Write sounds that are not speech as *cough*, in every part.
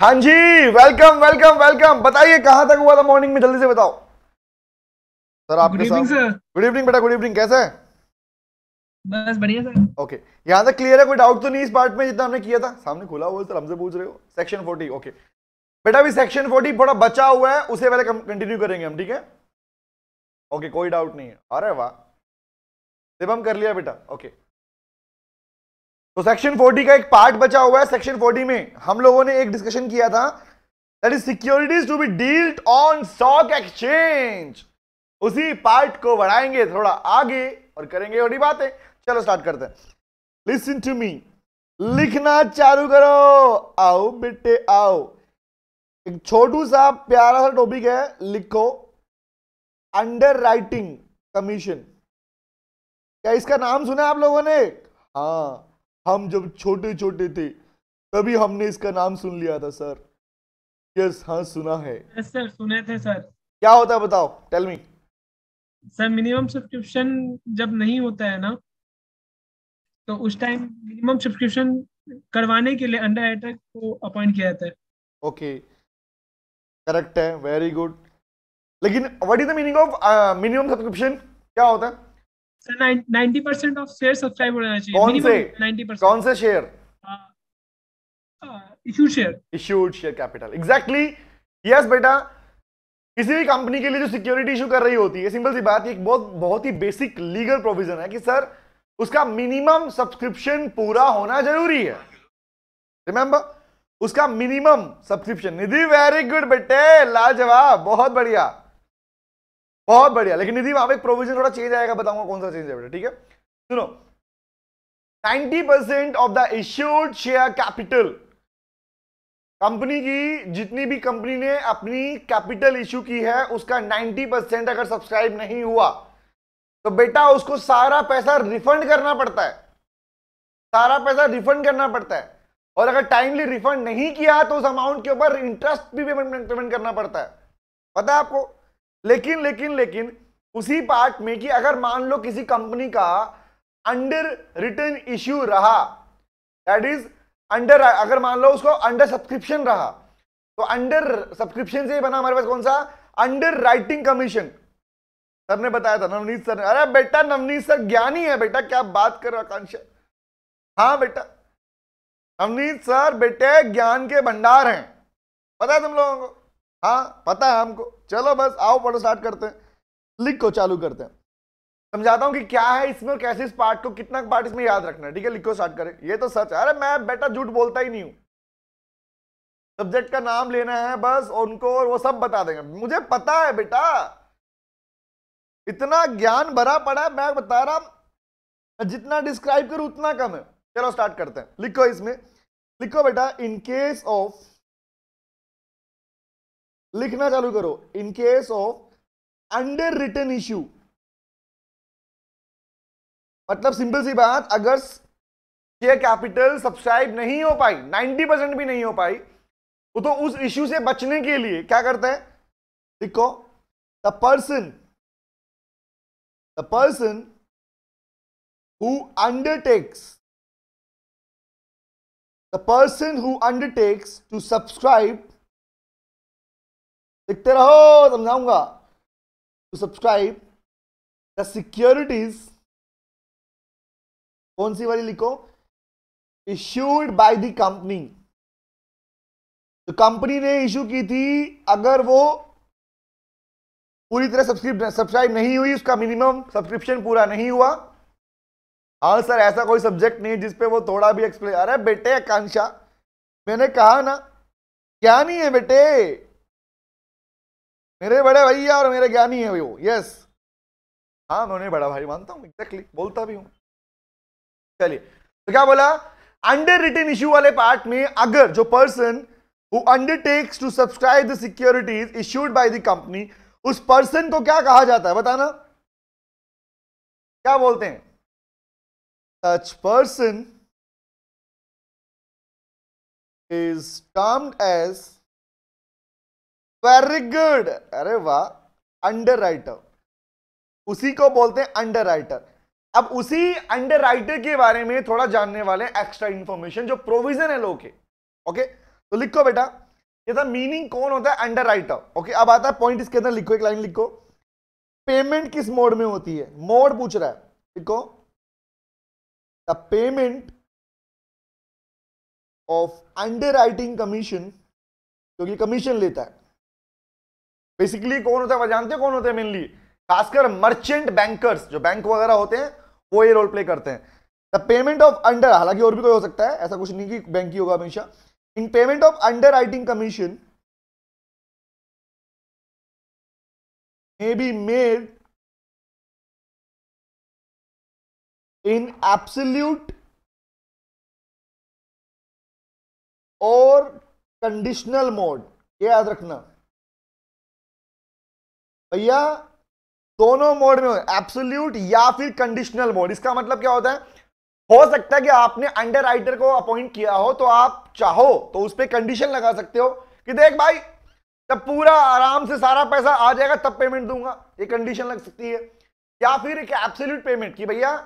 हाँ जी welcome welcome welcome बताइए कहाँ तक हुआ था मॉर्निंग में? जल्दी से बताओ। सर आपके good evening sir good evening बेटा गुड इवनिंग कैसे है? बस बढ़िया सर ओके यहाँ तक क्लियर है कोई डाउट तो नहीं इस पार्ट में जितना हमने किया था? सामने खुला हुआ सर हमसे पूछ रहे हो। सेक्शन 40 ओके बेटा अभी सेक्शन 40 थोड़ा बचा हुआ है उसे पहले कंटिन्यू करेंगे हम ठीक है? ओके कोई डाउट नहीं है। अरे वाह। हम कर लिया बेटा। ओके तो सेक्शन 40 का एक पार्ट बचा हुआ है सेक्शन 40 में। हम लोगों ने एक डिस्कशन किया था। That is securities to be dealt on stock exchange उसी पार्ट को बढ़ाएँगे थोड़ा आगे और करेंगे बड़ी बातें। चलो स्टार्ट करते हैं। लिसन टू मी लिखना चालू करो। आओ बेटे, आओ। एक छोटू सा प्यारा सा टॉपिक है, लिखो। अंडर राइटिंग कमीशन क्या इसका नाम सुना आप लोगों ने? हाँ। हम जब छोटे छोटे थे तभी हमने इसका नाम सुन लिया था सर। यस हाँ सुना है। यस सर सुने थे सर क्या होता है बताओ tell me sir minimum subscription जब नहीं होता है ना तो उस टाइम मिनिमम सब्सक्रिप्शन करवाने के लिए अंडर राइटर को अपॉइंट किया जाता है। ओके करेक्ट है वेरी गुड लेकिन what is the meaning of minimum subscription क्या होता है? Sir ninety percent of share subscribe होना चाहिए कौन से? नाइन्टी कौन से share percent share issued share capital exactly yes बेटा. किसी भी कंपनी के लिए जो सिक्योरिटी इशू कर रही होती है सिंपल सी बात एक बहुत बहुत ही बेसिक लीगल प्रोविज़न है कि सर उसका मिनिमम सब्सक्रिप्शन पूरा होना ज़रूरी है. रिमेंबर उसका minimum subscription Nidhi very good बेटे. लाजवाब. बहुत बढ़िया. बहुत बढ़िया, लेकिन निधि वहाँ पे एक प्रोविज़न थोड़ा चेंज आएगा, बताऊँगा कौन सा चेंज है बेटा, ठीक है? सुनो 90% of the issued share capital company की जितनी भी कंपनी ने अपनी कैपिटल इशू की है, उसका 90% अगर सब्सक्राइब नहीं हुआ तो बेटा उसको सारा पैसा रिफंड करना पड़ता है। सारा पैसा रिफंड करना पड़ता है। और अगर टाइमली रिफंड नहीं किया तो उस अमाउंट के ऊपर इंटरेस्ट भी पेमेंट करना पड़ता है। पता है आपको? लेकिन लेकिन लेकिन, उसी पार्ट में कि अगर मान लो किसी कंपनी का अंडर रिटर्न इश्यू रहा दैट इज़ अंडर अगर मान लो उसको अंडर सब्सक्रिप्शन रहा तो अंडर सब्सक्रिप्शन से बना हमारे पास कौन सा? अंडर राइटिंग कमीशन सर ने बताया था, नवनीत सर ने। अरे बेटा, नवनीत सर ज्ञानी है बेटा, क्या बात कर रहा आकांक्षा? हाँ बेटा। नवनीत सर बेटे ज्ञान के भंडार हैं। पता है तुम लोगों को? हाँ पता है हमको। चलो बस, आओ, पढ़ो स्टार्ट करते हैं। लिखो चालू करते हैं। समझाता हूँ कि क्या है इसमें और कैसे इस पार्ट को, कितना पार्ट इसमें याद रखना है। ठीक है, लिखो स्टार्ट करें। ये तो सच है। अरे, मैं बेटा झूठ बोलता ही नहीं हूँ। सब्जेक्ट का नाम लेना है बस, उनको और वो सब बता देंगे। मुझे पता है बेटा। इतना ज्ञान भरा पड़ा है, मैं बता रहा जितना डिस्क्राइब करूँ, उतना कम है। चलो स्टार्ट करते हैं। लिखो इसमें। लिखो बेटा इन केस ऑफ़ लिखना चालू करो. In case of underwritten issue मतलब सिंपल सी बात, अगर शेयर कैपिटल सब्सक्राइब नहीं हो पाई 90 परसेंट भी नहीं हो पाई, वो तो उस इश्यू से बचने के लिए क्या करता है? देखो the person the person who undertakes the person who undertakes to subscribe लिखते रहो, समझाऊँगा। टू सब्सक्राइब द सिक्योरिटीज कौन सी वाली लिखो? इश्यूड बाय द कंपनी तो कंपनी ने इशू की थी, अगर वो पूरी तरह सब्सक्रिप सब्सक्राइब नहीं हुई, उसका मिनिमम सब्सक्रिप्शन पूरा नहीं हुआ। हाँ सर, ऐसा कोई सब्जेक्ट नहीं जिसपे वो थोड़ा भी एक्सप्लेन अरे बेटे आकांक्षा, मैंने कहा ना, क्या नहीं है बेटे? मेरे बड़े भैया और मेरे ज्ञानी है वो यस हाँ मैं उन्हें बड़ा भाई मानता हूँ एग्जैक्टली बोलता भी हूँ। चलिए तो क्या बोला? अंडर रिटर्न इश्यू वाले पार्ट में अगर जो person who undertakes to subscribe the securities issued by the company उस पर्सन को क्या कहा जाता है? बताना। क्या बोलते हैं? Such person is termed as very good. अरे वाह अंडर राइटर उसी को बोलते हैं अंडर राइटर अब उसी अंडर राइटर के बारे में थोड़ा जानने वाले एक्स्ट्रा इंफॉर्मेशन जो प्रोविज़न है लो के। ओके तो लिखो बेटा, ये था मीनिंग कौन होता है? अंडर राइटर ओके अब आता है पॉइंट इसके अंदर, लिखो, एक लाइन लिखो। पेमेंट किस मोड में होती है? मोड पूछ रहा है। लिखो। The payment of underwriting commission क्योंकि कमीशन लेता है। बेसिकली कौन होता है वह जानते हो कौन होते हैं मेनली खासकर मर्चेंट बैंकर्स जो बैंक वगैरह होते हैं, वो ये रोल प्ले करते हैं। द पेमेंट ऑफ़ अंडर हालाँकि और भी कोई हो सकता है, ऐसा कुछ नहीं कि बैंक ही होगा हमेशा। In payment of underwriting commission may be made in absolute और कंडीशनल मोड ये याद रखना। भैया, दोनों मोड में एब्सोल्यूट या फिर कंडीशनल मोड इसका मतलब क्या होता है? हो सकता है कि आपने अंडर राइटर को अपॉइंट किया हो तो आप चाहो तो उस पर कंडीशन लगा सकते हो कि देख भाई जब पूरा आराम से सारा पैसा आ जाएगा, तब पेमेंट दूँगा। ये कंडीशन लग सकती है। या फिर एक एब्सोल्यूट पेमेंट कि भैया,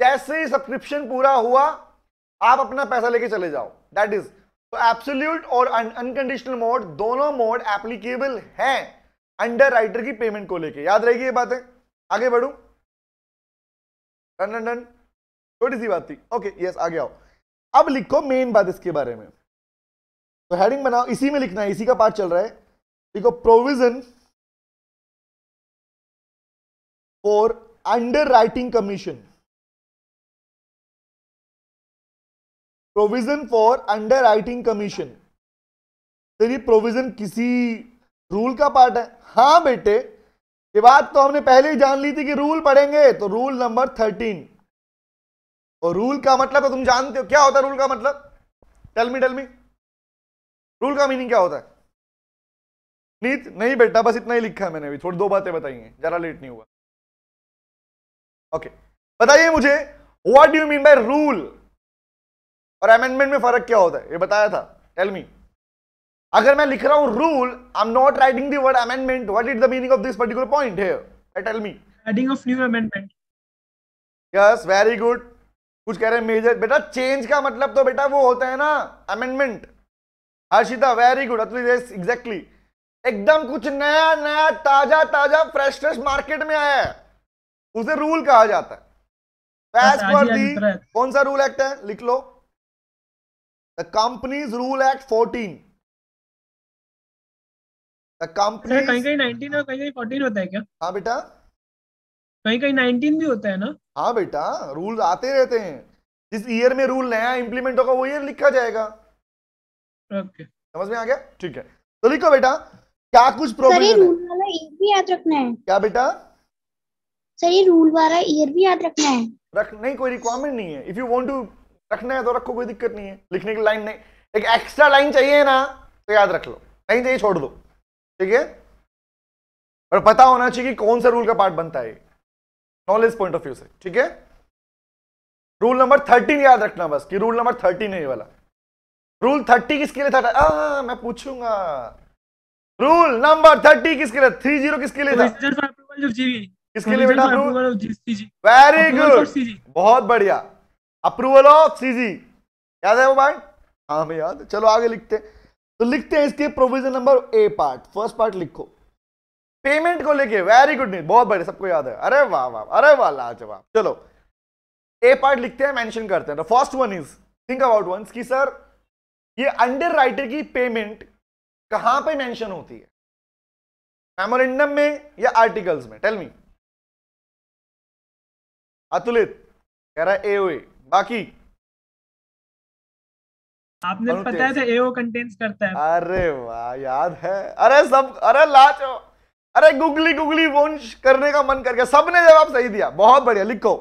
जैसे ही सब्सक्रिप्शन पूरा हुआ, आप अपना पैसा लेके चले जाओ। दैट इज़ तो एब्सोल्यूट और अनकंडीशनल मोड दोनों मोड एप्लीकेबल हैं। अंडर राइटर की पेमेंट को लेके। याद रहेगी ये बातें? आगे बढ़ू? डन छोटी सी बात थी। ओके यस आगे आओ। अब लिखो मेन बात इसके बारे में। तो हेडिंग बनाओ। इसी में लिखना है। इसी का पार्ट चल रहा है। लिखो provision for underwriting commission provision for underwriting commission तेरी प्रोविज़न किसी रूल का पार्ट है। हाँ बेटे, ये बात तो हमने पहले ही जान ली थी कि रूल पढ़ेंगे तो रूल नंबर थर्टीन और रूल का मतलब तो तुम जानते हो, क्या होता है रूल का मतलब? Tell me tell me rule का मीनिंग क्या होता है? नीत नहीं बेटा, बस इतना ही लिखा है मैंने अभी, थोड़ी दो बातें बताई हैं जरा लेट नहीं हुआ। ओके बताइए मुझे what do you mean by rule और अमेंडमेंट में फ़र्क क्या होता है? ये बताया था टेल मी अगर मैं लिख रहा हूँ rule I am not writing the word amendment what is the meaning of this particular point here tell me adding of new amendment yes very good कुछ कह रहे हैं मेजर बेटा चेंज का मतलब तो बेटा वो होता है ना amendment Harshita very good exactly एकदम कुछ नया नया ताज़ा ताज़ा फ्रेश फ्रेश मार्केट में आया है। उसे रूल कहा जाता है। एज पर दी कौन सा रूल एक्ट है? लिख लो। The companies rule act 14 the company कहीं कहीं 19 और कहीं कहीं 14 होता है क्या? हाँ बेटा। कहीं कहीं 19 भी होता है ना? हाँ बेटा रूल आते रहते हैं। जिस ईयर में रूल नया इंप्लीमेंट होगा वो ईयर लिखा जाएगा। ओके समझ में आ गया? ठीक है। तो लिखो बेटा क्या कुछ प्रोविज़न रूल वाला ईयर भी याद रखना है। क्या बेटा? सर ये रूल वाला ईयर भी याद रखना है। रख नहीं कोई रिक्वायरमेंट नहीं है। इफ़ यू वांट टू रखना है तो रखो कोई दिक्कत नहीं है। लिखने की लाइन नहीं। एक एक्स्ट्रा लाइन चाहिए ना तो याद रख लो। नहीं चाहिए छोड़ दो। ठीक है? और पता होना चाहिए कि कौन सा रूल का पार्ट बनता है नॉलेज पॉइंट ऑफ़ व्यू से ठीक है? रूल नंबर थर्टीन याद रखना बस कि रूल नंबर थर्टीन है ये वाला। रूल थर्टी किसके लिए था? आ, मैं पूछूँगा। रूल नंबर थर्टी किसके लिए? थ्री ज़ीरो किसके लिए था? किसके लिए बेटा? वेरी गुड बहुत बढ़िया। अप्रूवल ऑफ़ सीजी याद है वो पॉइंट हाँ हमें याद चलो आगे लिखते हैं। तो लिखते हैं इसके provision number A part first part लिखो. पेमेंट को लेके वेरी गुड न्यूज़ बहुत बढ़िया, सबको याद है. अरे वाह वाह अरे वाह, लाजवाब. चलो. ए पार्ट लिखते हैं मेंशन करते हैं. First one is think about once कि सर ये अंडर राइटर की पेमेंट कहाँ पे मेंशन होती है? मेमोरेंडम में या आर्टिकल्स में? टेल मी अतुलित, कह रहा है एओए बाकी आपने बताया था एओ कंटेंस करता है। अरे वाह याद है। अरे सब अरे लाचो। अरे गुगली गुगली वंश करने का मन कर गया। सबने जवाब सही दिया। बहुत बढ़िया लिखो।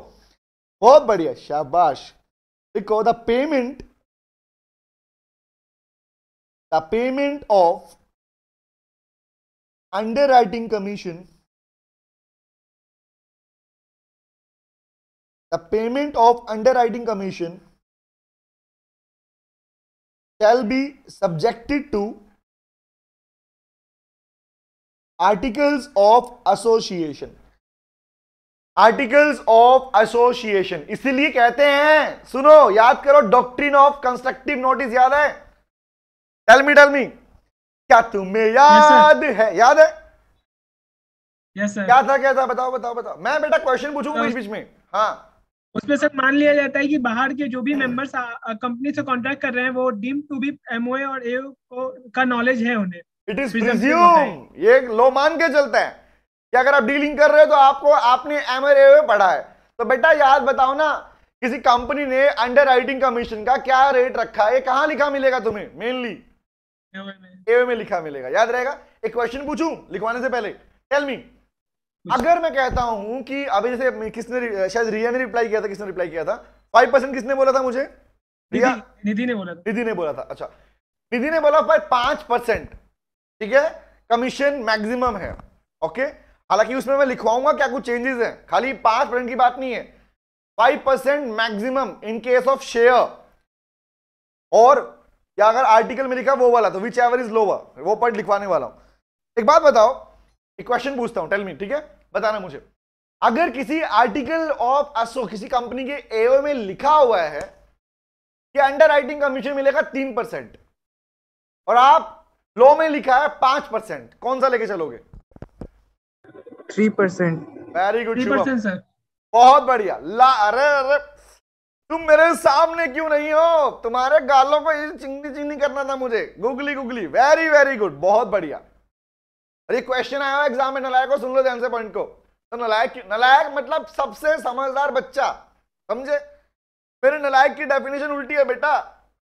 बहुत बढ़िया शाबाश। लिखो the payment the payment of underwriting commission the payment of underwriting commission shall be subjected to articles of association. Articles of association इसीलिए कहते हैं सुनो याद करो डॉक्ट्रिन ऑफ़ कंस्ट्रक्टिव नोटिस याद है? टेल मी टेल मी क्या तुम्हें याद yes, है? याद है? सर क्या था क्या था? बताओ बताओ बताओ। मैं बेटा क्वेश्चन पूछूँगा बीच बीच में। हाँ। उसमें सर मान लिया जाता है कि बाहर के जो भी मेंबर्स कंपनी से कॉन्ट्रैक्ट कर रहे हैं वो डीम टू बी एमओए और एओ का नॉलेज है उन्हें। इट इज़ प्रिज्यूम ये लो मान के चलता है कि अगर आप डीलिंग कर रहे हो तो आपको आपने एमआरए पढ़ा है। तो बेटा याद बताओ ना किसी कंपनी ने अंडर राइटिंग कमीशन का क्या रेट रखा है? ये कहाँ लिखा मिलेगा तुम्हें? मेनली एओ में। लिखा मिलेगा। याद रहेगा? एक क्वेश्चन पूछूँ लिखवाने से पहले? टेल मी अगर मैं कहता हूँ कि अभी जैसे किसने शायद रिया ने रिप्लाई किया था किसने रिप्लाई किया था? फाइव परसेंट किसने बोला था मुझे? रिया? निधि ने बोला निधि ने बोला था अच्छा। निधि ने बोला भाई पाँच परसेंट ठीक है? कमीशन मैक्सिमम है ओके हालाँकि उसमें मैं लिखवाऊँगा क्या कुछ चेंजेस हैं। खाली पाँच परसेंट की बात नहीं है। Five percent maximum in case of share और या अगर आर्टिकल में लिखा वो वाला तो विच एवर इज़ लोअर वो पॉइंट लिखवाने वाला हूँ। एक बात बताओ एक क्वेश्चन पूछता हूँ टेल मी ठीक है? बताना मुझे। अगर किसी आर्टिकल ऑफ़ असो किसी कंपनी के एओ में लिखा हुआ है कि अंडर राइटिंग कमीशन मिलेगा तीन परसेंट और आप लॉ में लिखा है पाँच परसेंट कौन सा लेके चलोगे? Three percent. वेरी गुड बहुत बढ़िया। ला अरे अरे तुम मेरे सामने क्यों नहीं हो? तुम्हारे गालों को ये चिंगनी चिंगनी करना था मुझे। Googly googly very very good बहुत बढ़िया। अरे क्वेश्चन आया एग्ज़ाम में, नलायक को सुन लो ध्यान से पॉइंट को। तो नलायक नलायक मतलब सबसे समझदार बच्चा, समझे? मेरे नलायक की डेफिनेशन उल्टी है बेटा।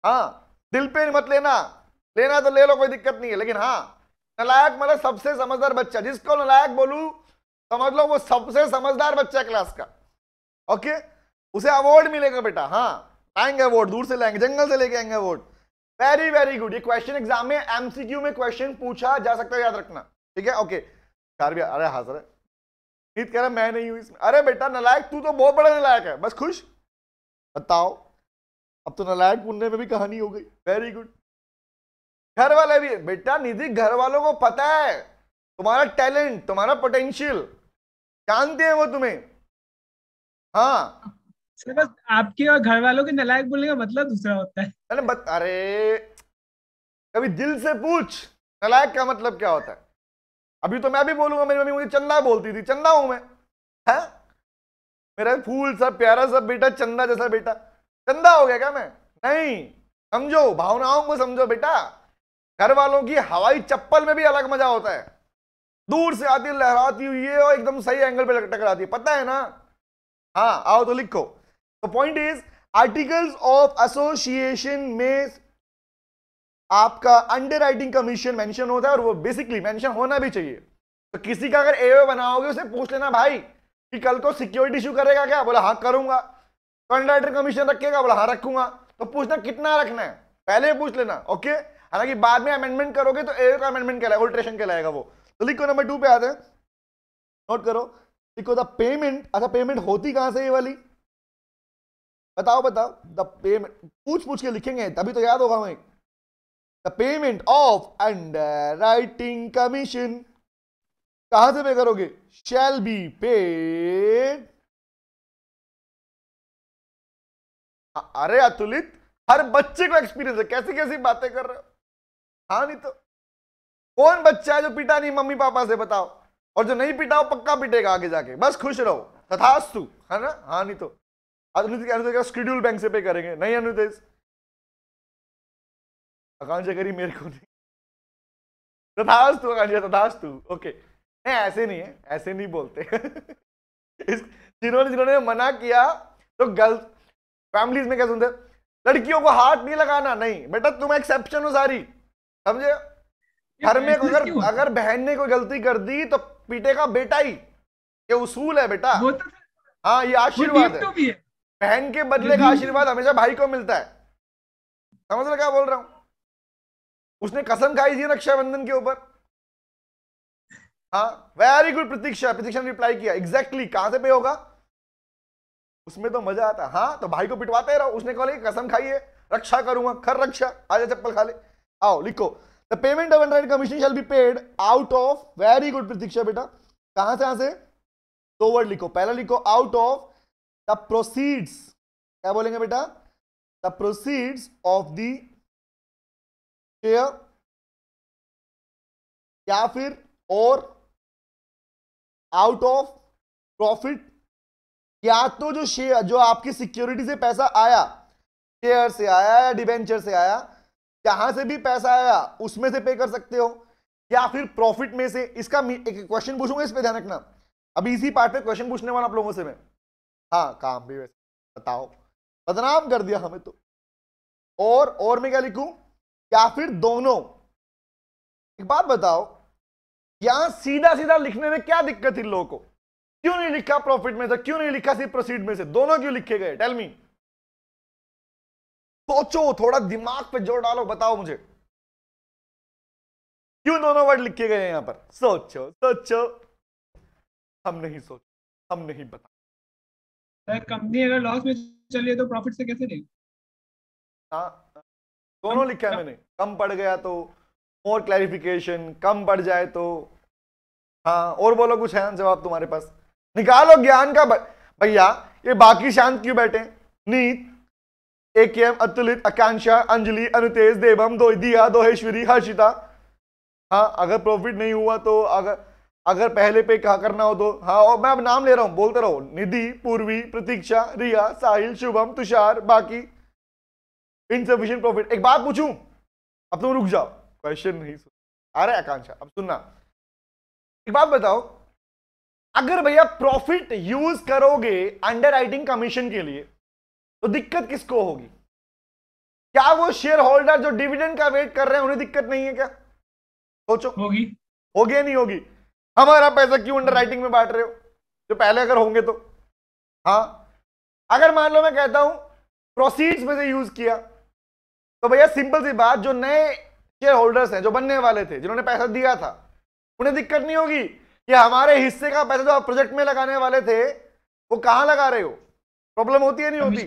हाँ दिल पे मत लेना। लेना तो ले लो, कोई दिक्कत नहीं है, लेकिन हाँ नलायक मतलब सबसे समझदार बच्चा। जिसको नलायक बोलू, समझ लो, वो सबसे समझदार बच्चा क्लास का। ओके उसे अवार्ड मिलेगा बेटा हाँ। आएँगे अवार्ड दूर से लाएँगे, जंगल से लेके आएँगे अवार्ड वेरी वेरी गुड ये क्वेश्चन एग्ज़ाम में एमसीक्यू में क्वेश्चन पूछा जा सकता है, याद रखना। ठीक है? ओके चार भी अरे हाँ सर। नीत कह रहा मैं नहीं हूँ इसमें। अरे बेटा नलायक तू तो बहुत बड़ा नलायक है। बस खुश? बताओ। अब तो नलायक पुण्य में भी कहानी हो गई। वेरी गुड घर वाले भी बेटा निधि घर वालों को पता है। तुम्हारा टैलेंट तुम्हारा पोटेंशियल जानते हैं वो तुम्हें। हाँ। बस आपके और घर वालों के नलायक बोलने का मतलब दूसरा होता है। अरे बत अरे कभी दिल से पूछ नलायक का मतलब क्या होता है? अभी तो मैं भी बोलूँगा, मेरी मम्मी मुझे चंदा बोलती थी, चंदा हूँ मैं। है? मेरा फूल सब, प्यारा सब बेटा, चंदा जैसा बेटा। चंदा हो गया क्या मैं? नहीं, समझो, भावनाओं को समझो बेटा। घर वालों की हवाई चप्पल में भी अलग मज़ा होता है। दूर से आती, लहराती हुई है और एकदम सही एंगल पे टकराती है। पता है ना? हाँ आओ तो लिखो। तो point is articles of association में आपका अंडर राइटिंग कमीशन मेंशन होता है और वो बेसिकली मेंशन होना भी चाहिए। तो किसी का अगर एओ बनाओगे, उसे पूछ लेना, भाई, कि कल को सिक्योरिटी इशू करेगा क्या? बोला हाँ करूँगा। तो अंडर कमीशन रखेगा, बोला हाँ रखूँगा। तो पूछना, कितना रखना है? पहले पूछ लेना ओके हालाँकि बाद में अमेंडमेंट करोगे तो एओ का अमेंडमेंट कहलाएगा ऑल्ट्रेशन कहलाएगा वो। तो लिखो नंबर टू पे आते हैं। नोट करो, लिखो द पेमेंट अच्छा पेमेंट होती कहाँ से ये वाली? बताओ बताओ। द पेमेंट पूछ पूछ के लिखेंगे, तभी तो याद होगा हमें। The payment of underwriting commission कहाँ से पे करोगे? शैल बी पेड अरे अतुलित, हर बच्चे को एक्सपीरियंस है। कैसी कैसी बातें कर रहे हो? हाँ नहीं तो। कौन बच्चा है जो पिटा नहीं? मम्मी पापा से बताओ। और जो नहीं पिटा पक्का पिटेगा आगे जाके। बस खुश रहो। तथास्तु। है ना? हाँ नहीं तो। अनुदित का शेड्यूल बैंक से पे करेंगे? नहीं अनुदेश। आकांक्षा करी मेरे को नहीं। तथास्तु आकांक्षा तथास्तु। ओके नहीं ऐसे नहीं है ऐसे नहीं बोलते। *laughs* इस जिन्होंने जिन्होंने मना किया तो गर्ल्स फैमिलीज़ में क्या सुनते लड़कियों को हाथ नहीं लगाना नहीं। बेटा तुम एक्सेप्शन हो सारी। समझे? घर में अगर? अगर बहन ने कोई गलती कर दी तो पीटेगा बेटा ही। ये उसूल है बेटा। तो हाँ ये आशीर्वाद भी है। बहन के बदले का आशीर्वाद हमेशा भाई को मिलता है। समझ रहे क्या बोल रहा हूँ? उसने कसम खाई थी रक्षाबंधन के ऊपर। हाँ वेरी गुड प्रतीक्षा। प्रतीक्षा ने रिप्लाई किया एग्जैक्टली exactly, कहाँ से पे होगा? उसमें तो मज़ा आता हाँ। तो भाई को पिटवाते रहो। उसने कहा कसम खाई है रक्षा करूँगा खर रक्षा आजा चप्पल खा ले। आओ लिखो। The payment of under commission shall be paid out of very good Pratiksha बेटा। कहाँ से कहाँ से? दो वर्ड लिखो। पहला लिखो आउट ऑफ़ द प्रोसीड्स क्या बोलेंगे बेटा? The proceeds of the share या फिर और आउट ऑफ़ प्रॉफिट या तो जो शेयर जो आपकी सिक्योरिटी से पैसा आया शेयर से आया या डिबेंचर से आया, जहाँ से भी पैसा आया, उसमें से पे कर सकते हो। या फिर प्रॉफिट में से, इसका एक क्वेश्चन पूछूँगा, इस पे ध्यान रखना। अभी इसी पार्ट पे क्वेश्चन पूछने वाला आप लोगों से मैं। हाँ काम भी वैसे, बताओ। बदनाम कर दिया हमें तो। और और मैं क्या लिखूं? या फिर दोनों? एक बात बताओ यहाँ सीधा सीधा लिखने में क्या दिक्कत इन लोगों को? क्यों नहीं लिखा प्रॉफिट में से? क्यों नहीं लिखा सिर्फ़ प्रोसीड में से? दोनों क्यों लिखे गए? टेल मी सोचो थोड़ा दिमाग पे ज़ोर डालो बताओ मुझे। क्यों दोनों वर्ड लिखे गए हैं यहाँ पर? सोचो सोचो। हम नहीं सोच हम नहीं बता। कंपनी अगर लॉस में चली है तो प्रॉफिट से कैसे देगी हाँ। दोनों लिखा है मैंने। कम पड़ गया तो और क्लैरिफिकेशन कम पड़ जाए तो हाँ और बोलो कुछ है जवाब तुम्हारे पास। निकालो ज्ञान का भैया, ये बाकी शांत क्यों बैठे? नीत एक अतुलित, आकांक्षा, अंजलि, अनुतेज, देवम दो दिया, दोहेश्वरी, हर्षिता। हाँ अगर प्रॉफिट नहीं हुआ तो अगर अगर पहले पे कहा करना हो तो हाँ और मैं अब नाम ले रहा हूँ, बोलते रहो। निधि, पूर्वी, प्रतीक्षा, रिया, साहिल, शुभम, तुषार, बाकी। इनसफिशियंट प्रॉफिट एक बात पूछूँ? अब तुम रुक जाओ। क्वेश्चन नहीं सुन। आ रहा है आकांक्षा। अब सुनना। एक बात बताओ। अगर भैया प्रॉफिट यूज़ करोगे अंडर राइटिंग कमीशन के लिए तो दिक्कत किसको होगी? क्या वो शेयर होल्डर जो डिविडेंड का वेट कर रहे हैं उन्हें दिक्कत नहीं है क्या? सोचो। होगी। होगी नहीं होगी? हमारा पैसा क्यों अंडर राइटिंग में बांट रहे हो? जो पहले अगर होंगे तो। हाँ। अगर मान लो मैं कहता हूँ प्रोसीड्स में से यूज़ किया। तो भैया सिंपल सी बात जो नए शेयर होल्डर्स हैं जो बनने वाले थे जिन्होंने पैसा दिया था उन्हें दिक्कत नहीं होगी कि हमारे हिस्से का पैसा जो आप प्रोजेक्ट में लगाने वाले थे वो कहाँ लगा रहे हो? प्रॉब्लम होती है नहीं होती?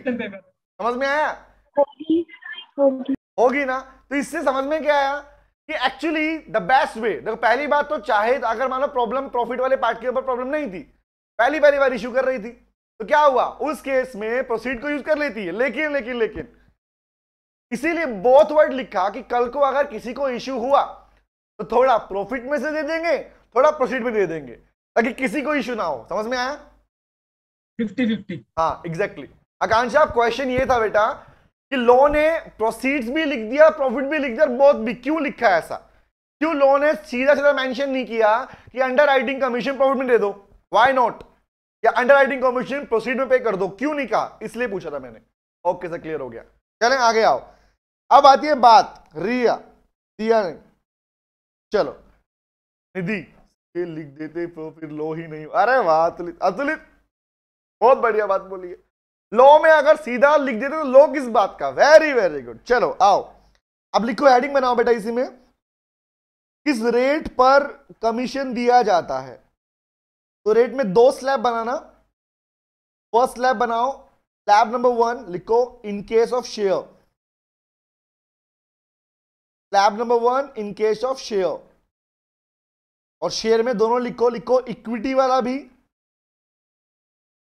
समझ में आया? होगी होगी। होगी ना? तो इससे समझ में क्या आया कि एक्चुअली द बेस्ट वे देखो पहली बात तो चाहे तो अगर मान लो प्रॉब्लम प्रॉफिट वाले पार्ट के ऊपर प्रॉब्लम नहीं थी पहली पहली बार इश्यू कर रही थी तो क्या हुआ? उस केस में प्रोसीड को यूज़ कर लेती है लेकिन लेकिन लेकिन इसीलिए बोथ वर्ड लिखा कि कल को अगर किसी को इश्यू हुआ तो थोड़ा प्रॉफिट में से दे देंगे थोड़ा प्रोसीड में दे देंगे ताकि किसी को इश्यू ना हो। समझ में आया? फिफ्टी फिफ्टी हाँ एग्जैक्टली आकांक्षा क्वेश्चन ये था बेटा कि लॉ ने प्रोसीड्स भी लिख दिया प्रॉफिट भी लिख दिया बहुत भी क्यों लिखा है ऐसा? क्यों लॉ ने सीधा सीधा मेंशन नहीं किया कि अंडर राइटिंग कमीशन प्रॉफिट में दे दो? व्हाई नॉट या अंडर राइटिंग कमीशन प्रोसीड में पे कर दो? क्यों नहीं कहा? इसलिए पूछा था मैंने। ओके सर क्लियर हो गया। चलें आगे आओ। अब आती है बात। रिया। दिया नहीं चलो। निधि, ये लिख देते तो फिर लो ही नहीं। अरे वाह, अतुलित। अतुलित, बहुत बढ़िया बात बोली है। लो में अगर सीधा लिख देते तो लो किस बात का? वेरी वेरी गुड चलो, आओ। अब लिखो हेडिंग बनाओ बेटा इसी में। किस रेट पर कमीशन दिया जाता है? तो रेट में दो स्लैब बनाना। फ़र्स्ट स्लैब बनाओ। स्लैब नंबर वन लिखो in case of share slab number one in case of share और शेयर में दोनों लिखो लिखो इक्विटी वाला भी।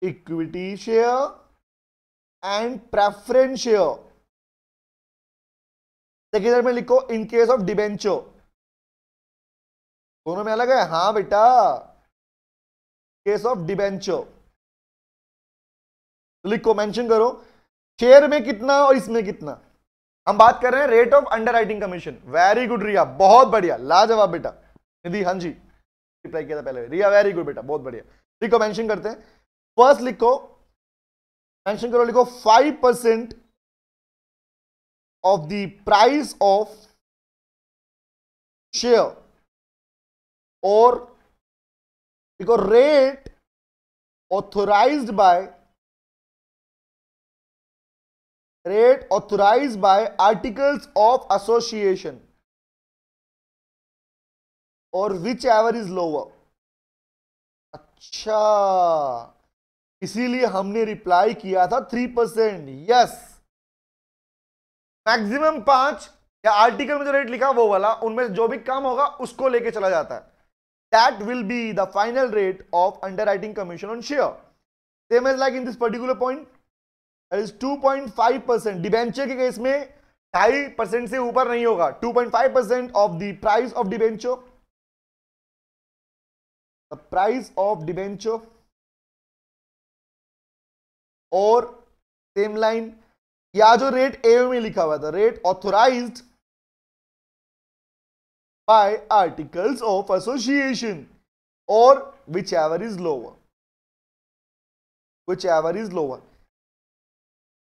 Equity share and preference share second में लिखो इन केस ऑफ़ डिबेंचो दोनों में अलग है? हाँ बेटा। केस ऑफ़ डिबेंचो लिखो मेंशन करो। शेयर में कितना और इसमें कितना? हम बात कर रहे हैं rate of underwriting commission very good Riya बहुत बढ़िया. लाजवाब बेटा. निधि हाँ जी. रिप्लाई किया था पहले. रिया वेरी गुड बेटा. बहुत बढ़िया. लिखो मेंशन करते हैं. फ़र्स्ट लिखो. मेंशन करो, लिखो. Five percent of the price of share और, लिखो rate authorized by rate authorized by articles of association और विच एवर इज़ लोअर अच्छा। इसीलिए हमने रिप्लाई किया था थ्री परसेंट यस मैक्सिमम पाँच या आर्टिकल में जो रेट लिखा वो वाला, उनमें जो भी कम होगा, उसको लेके चला जाता है। That will be the final rate of underwriting commission on share same as like in this particular point is two point five percent debenture के केस में ढाई परसेंट से ऊपर नहीं होगा. Two point five percent of the price of debenture the price of debenture और same line या जो रेट ए में लिखा हुआ था रेट ऑथोराइज्ड ऑफ़ एसोसिएशन और whichever is lower whichever is lower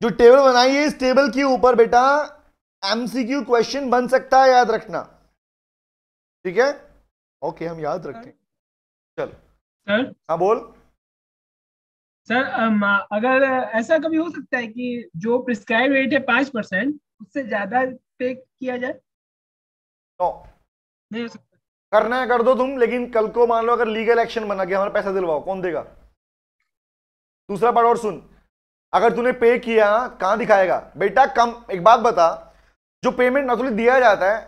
जो टेबल बनाई है इस टेबल के ऊपर बेटा एमसीक्यू क्वेश्चन बन सकता है याद रखना। ठीक है? ओके हम याद रखें। चलो। सर हाँ बोल। सर अगर ऐसा कभी हो सकता है कि जो प्रिस्क्राइब रेट है पाँच परसेंट उससे ज़्यादा पे किया जाए? नो नहीं हो सकता। करना है कर दो तुम लेकिन कल को मान लो अगर लीगल एक्शन बना के हमारा पैसा दिलवाओ कौन देगा? दूसरा पार्ट और सुन। अगर तूने पे किया कहाँ दिखाएगा? बेटा कम एक बात बता जो पेमेंट नॉर्मली दिया जाता है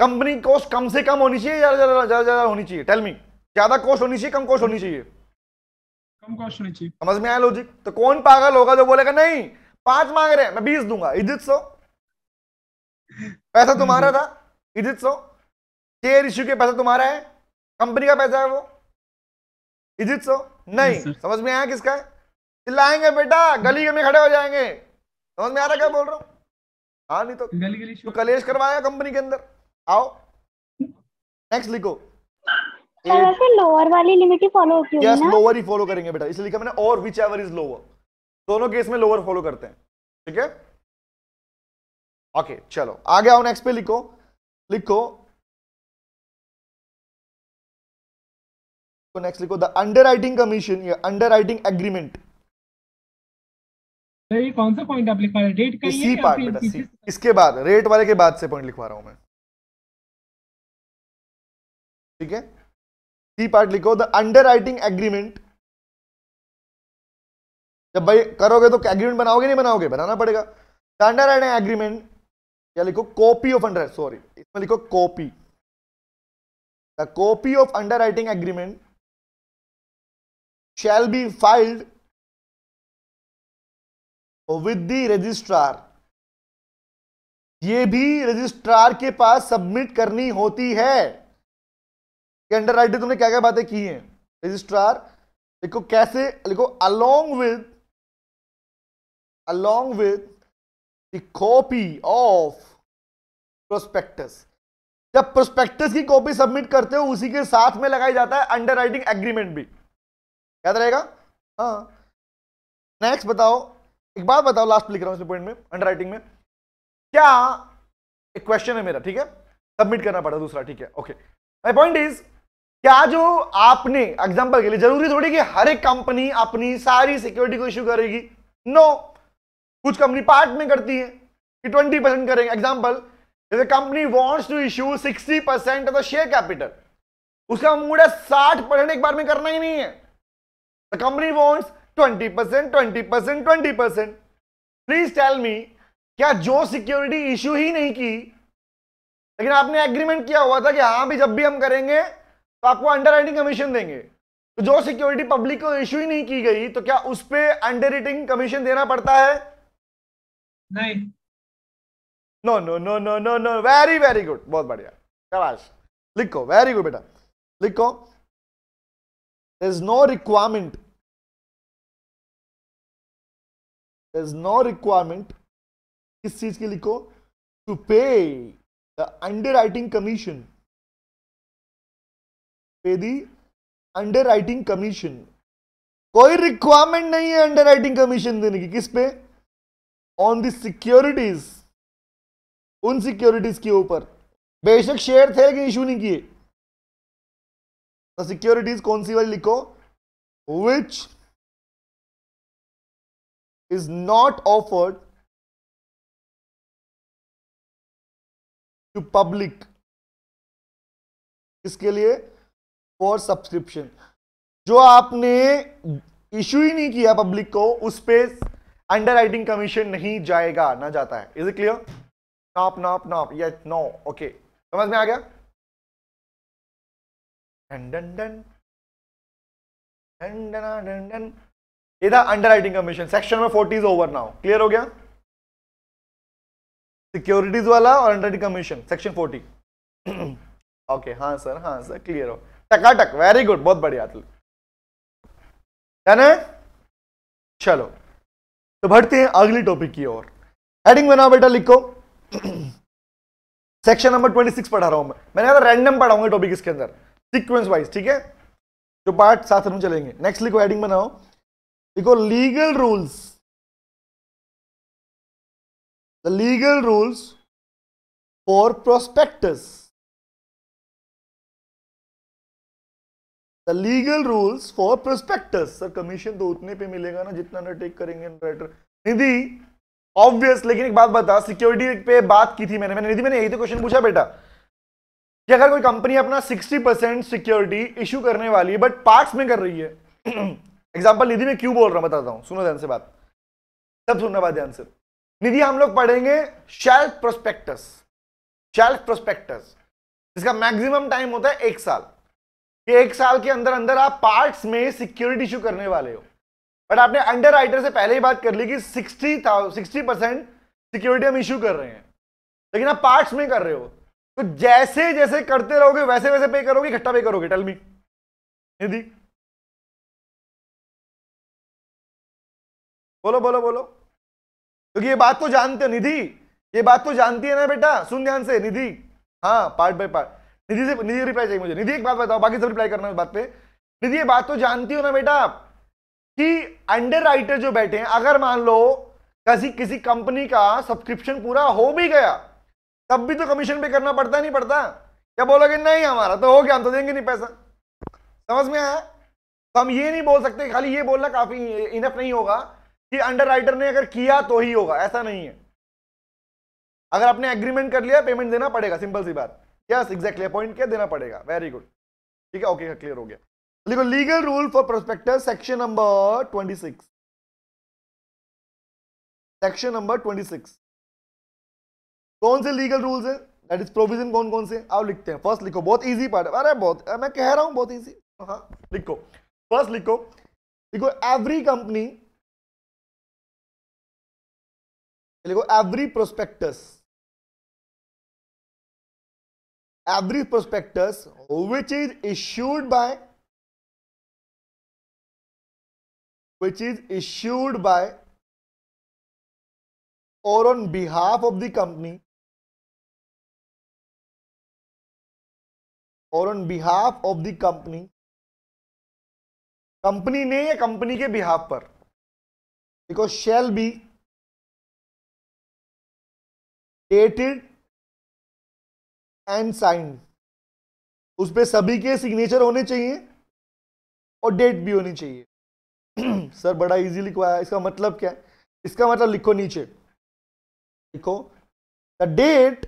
कंपनी कॉस्ट कम से कम होनी चाहिए ज़्यादा ज़्यादा ज़्यादा ज़्यादा होनी चाहिए? टेल मी ज़्यादा कॉस्ट होनी चाहिए कम कॉस्ट होनी चाहिए? कम कॉस्ट होनी चाहिए। समझ में आया लॉजिक तो कौन पागल होगा जो बोलेगा नहीं पाँच मांग रहे हैं मैं बीस दूँगा। इज़ इट सो पैसा तुम्हारा था? Is it so share issue के पैसा तुम्हारा है? कंपनी का पैसा है वो? इज़ इट सो नहीं। समझ में आया किसका है? चिल्लाएँगे बेटा गली में खड़े हो जाएँगे। समझ में आ रहा क्या बोल रहा हूँ? हाँ नहीं तो गली गली तू शो कलेश करवाया कंपनी के अंदर। आओ। नेक्स्ट लिखो। लोअर वाली लिमिट ही फॉलो होती होगी यस ना? लोअर ही फॉलो करेंगे बेटा। इसलिए लिखा मैंने और विच एवर इज़ लोअर दोनों केस में लोअर फॉलो करते हैं। ठीक है? ओके चलो। आगे आओ नेक्स्ट पे लिखो। लिखो। नेक्स्ट लिखो द अंडर राइटिंग कमीशन या अंडर राइटिंग एग्रीमेंट सर ये कौन सा पॉइंट आप लिखा रहे हैं डेट का सी या पार्ट फिर बेटा सी इसके बाद रेट वाले के बाद से पॉइंट लिखवा रहा हूँ मैं। ठीक है? सी पार्ट लिखो द अंडर राइटिंग एग्रीमेंट जब भाई करोगे तो एग्रीमेंट बनाओगे नहीं बनाओगे? बनाना पड़ेगा। द अंडर राइटिंग एग्रीमेंट या लिखो कॉपी ऑफ़ अंडर सॉरी इसमें लिखो copy the copy of underwriting agreement shall be filed with the registrar ये भी रजिस्ट्रार के पास सबमिट करनी होती है। अंडर राइटिंग तुमने क्या क्या बातें की हैं? रजिस्ट्रार देखो कैसे, देखो along with along with copy of prospectus जब प्रोस्पेक्टस की कॉपी सबमिट करते हो, उसी के साथ में लगाई जाता है अंडर राइटिंग एग्रीमेंट भी। याद रहेगा? हाँ। नेक्स्ट बताओ। एक बात बताओ लास्ट लिख रहा हूँ इस पॉइंट में अंडर में। क्या एक क्वेश्चन है मेरा, ठीक है? सबमिट करना पड़ा दूसरा, ठीक है? ओके माय पॉइंट इज़ क्या जो आपने एग्जांपल के लिए, ज़रूरी थोड़ी कि हर एक कंपनी अपनी सारी सिक्योरिटी को इश्यू करेगी? No no. कुछ कंपनी पार्ट में करती है कि ट्वेंटी परसेंट करेंगे। Example company wants to issue sixty percent of the share capital उसका मूड है साठ परसेंट एक बार में करना ही नहीं है। The company wants 20%, 20%, 20%. Please tell me, क्या जो सिक्योरिटी इश्यू ही नहीं की? लेकिन आपने एग्रीमेंट किया हुआ था कि हाँ भी जब भी हम करेंगे तो आपको अंडर राइटिंग कमीशन देंगे। तो जो सिक्योरिटी पब्लिक को इश्यू ही नहीं की गई तो क्या उस पर अंडर राइटिंग कमीशन देना पड़ता है? नहीं। No no no no no no very very good बहुत बढ़िया। शाबाश। लिखो। वेरी गुड बेटा। लिखो। There is no requirement is no requirement किस चीज़ के लिखो? टू पे the underwriting commission pay the underwriting commission कोई रिक्वायरमेंट नहीं है अंडर राइटिंग कमीशन देने की। किस पे? ऑन द सिक्योरिटीज उन सिक्योरिटीज के ऊपर। बेशक शेयर थे लेकिन इशू नहीं किए। सिक्योरिटीज कौन सी वाली लिखो? Which is not offered to public इसके लिए? फॉर सब्सक्रिप्शन जो आपने इशू ही नहीं किया पब्लिक को, उस पे अंडर राइटिंग कमीशन नहीं जाएगा, ना जाता है। Is it clear nope nope nope yes no okay समझ में आ गया? Done done done done done done ये था अंडर राइटिंग कमीशन सेक्शन में forty is over now clear हो गया? सिक्योरिटीज वाला और underwriting commission section forty okay हाँ सर हाँ सर क्लियर हो. टकाटक वेरी गुड बहुत बढ़िया है चलो तो बढ़ते हैं अगली टॉपिक की ओर। हेडिंग बनाओ बेटा, लिखो। सेक्शन नंबर 26 पढ़ा रहा हूँ मैं। मैंने रैंडम पढ़ाऊँगा टॉपिक इसके अंदर सीक्वेंस वाइज ठीक है? जो पार्ट साथ में चलेंगे। नेक्स्ट लिखो हेडिंग बनाओ। लिखो legal rules the legal rules for prospectus the legal rules for prospectus sir commission तो उतने पे मिलेगा ना जितना अंडरटेक करेंगे राइटर निधि ऑब्वियस लेकिन एक बात बता सिक्योरिटी पे बात की थी मैंने। मैंने निधि, मैंने यही तो क्वेश्चन पूछा बेटा। कि अगर कोई कंपनी अपना 60 परसेंट सिक्योरिटी इशू करने वाली है बट पार्ट्स में कर रही है एग्जांपल निधि में क्यों बोल रहा हूँ, बताता हूँ। सुनो ध्यान से बात। सब सुनना बात ध्यान से। निधि हम लोग पढ़ेंगे शेल्फ प्रोस्पेक्टस शेल्फ प्रोस्पेक्टस इसका मैक्सिमम टाइम होता है एक साल। कि एक साल के अंदर अंदर आप पार्ट्स में सिक्योरिटी इशू करने वाले हो। बट आपने अंडर राइटर से पहले ही बात कर ली कि सिक्सटी सिक्सटी परसेंट सिक्योरिटी हम इशू कर रहे हैं। लेकिन आप पार्ट्स में कर रहे हो। तो जैसे जैसे करते रहोगे वैसे वैसे पे करोगे, इकट्ठा पे करोगे। Tell me Nidhi. बोलो बोलो बोलो। क्योंकि तो ये बात तो जानते निधि। ये बात तो जानती है ना बेटा? सुन ध्यान से, निधि। हाँ पार्ट बाय पार्ट निधि से, निधि रिप्लाई चाहिए मुझे। निधि, एक बात बताओ, बाकी सब रिप्लाई करना इस बात पे। निधि, ये बात तो जानती हो ना बेटा आप? कि अंडर राइटर जो बैठे हैं, अगर मान लो, किसी किसी कंपनी का सब्सक्रिप्शन पूरा हो भी गया, तब भी तो कमीशन पे करना पड़ता नहीं पड़ता? क्या बोलोगे, नहीं हमारा तो हो गया, हम तो देंगे नहीं पैसा। समझ में आया? तो हम ये नहीं बोल सकते, खाली ये बोलना काफ़ी इनफ नहीं होगा। कि अंडर राइटर ने अगर किया तो ही होगा, ऐसा नहीं है। अगर आपने एग्रीमेंट कर लिया पेमेंट देना पड़ेगा सिंपल सी बात। यस एग्जैक्टली अपॉइंट क्या, देना पड़ेगा वेरी गुड ठीक है ओके क्लियर हो गया। लिखो legal rule for prospectus section number 26 section number 26 कौन से लीगल रूल्स है? दैट इज़ प्रोविज़न कौन कौन से? आओ लिखते हैं। फ़र्स्ट लिखो, बहुत इजी पार्ट अरे, बहुत, मैं कह रहा हूँ, बहुत इजी हाँ लिखो। फ़र्स्ट लिखो। लिखो एवरी कंपनी लिखो every prospectus every prospectus which is issued by which is issued by और on behalf of the company और on behalf of the company company ने या कंपनी के बिहाफ पर because shall be dated and sign उस पर सभी के सिग्नेचर होने चाहिए और डेट भी होनी चाहिए। *clears throat* सर बड़ा इजी लिखवाया इसका मतलब क्या है? इसका मतलब लिखो नीचे। लिखो the date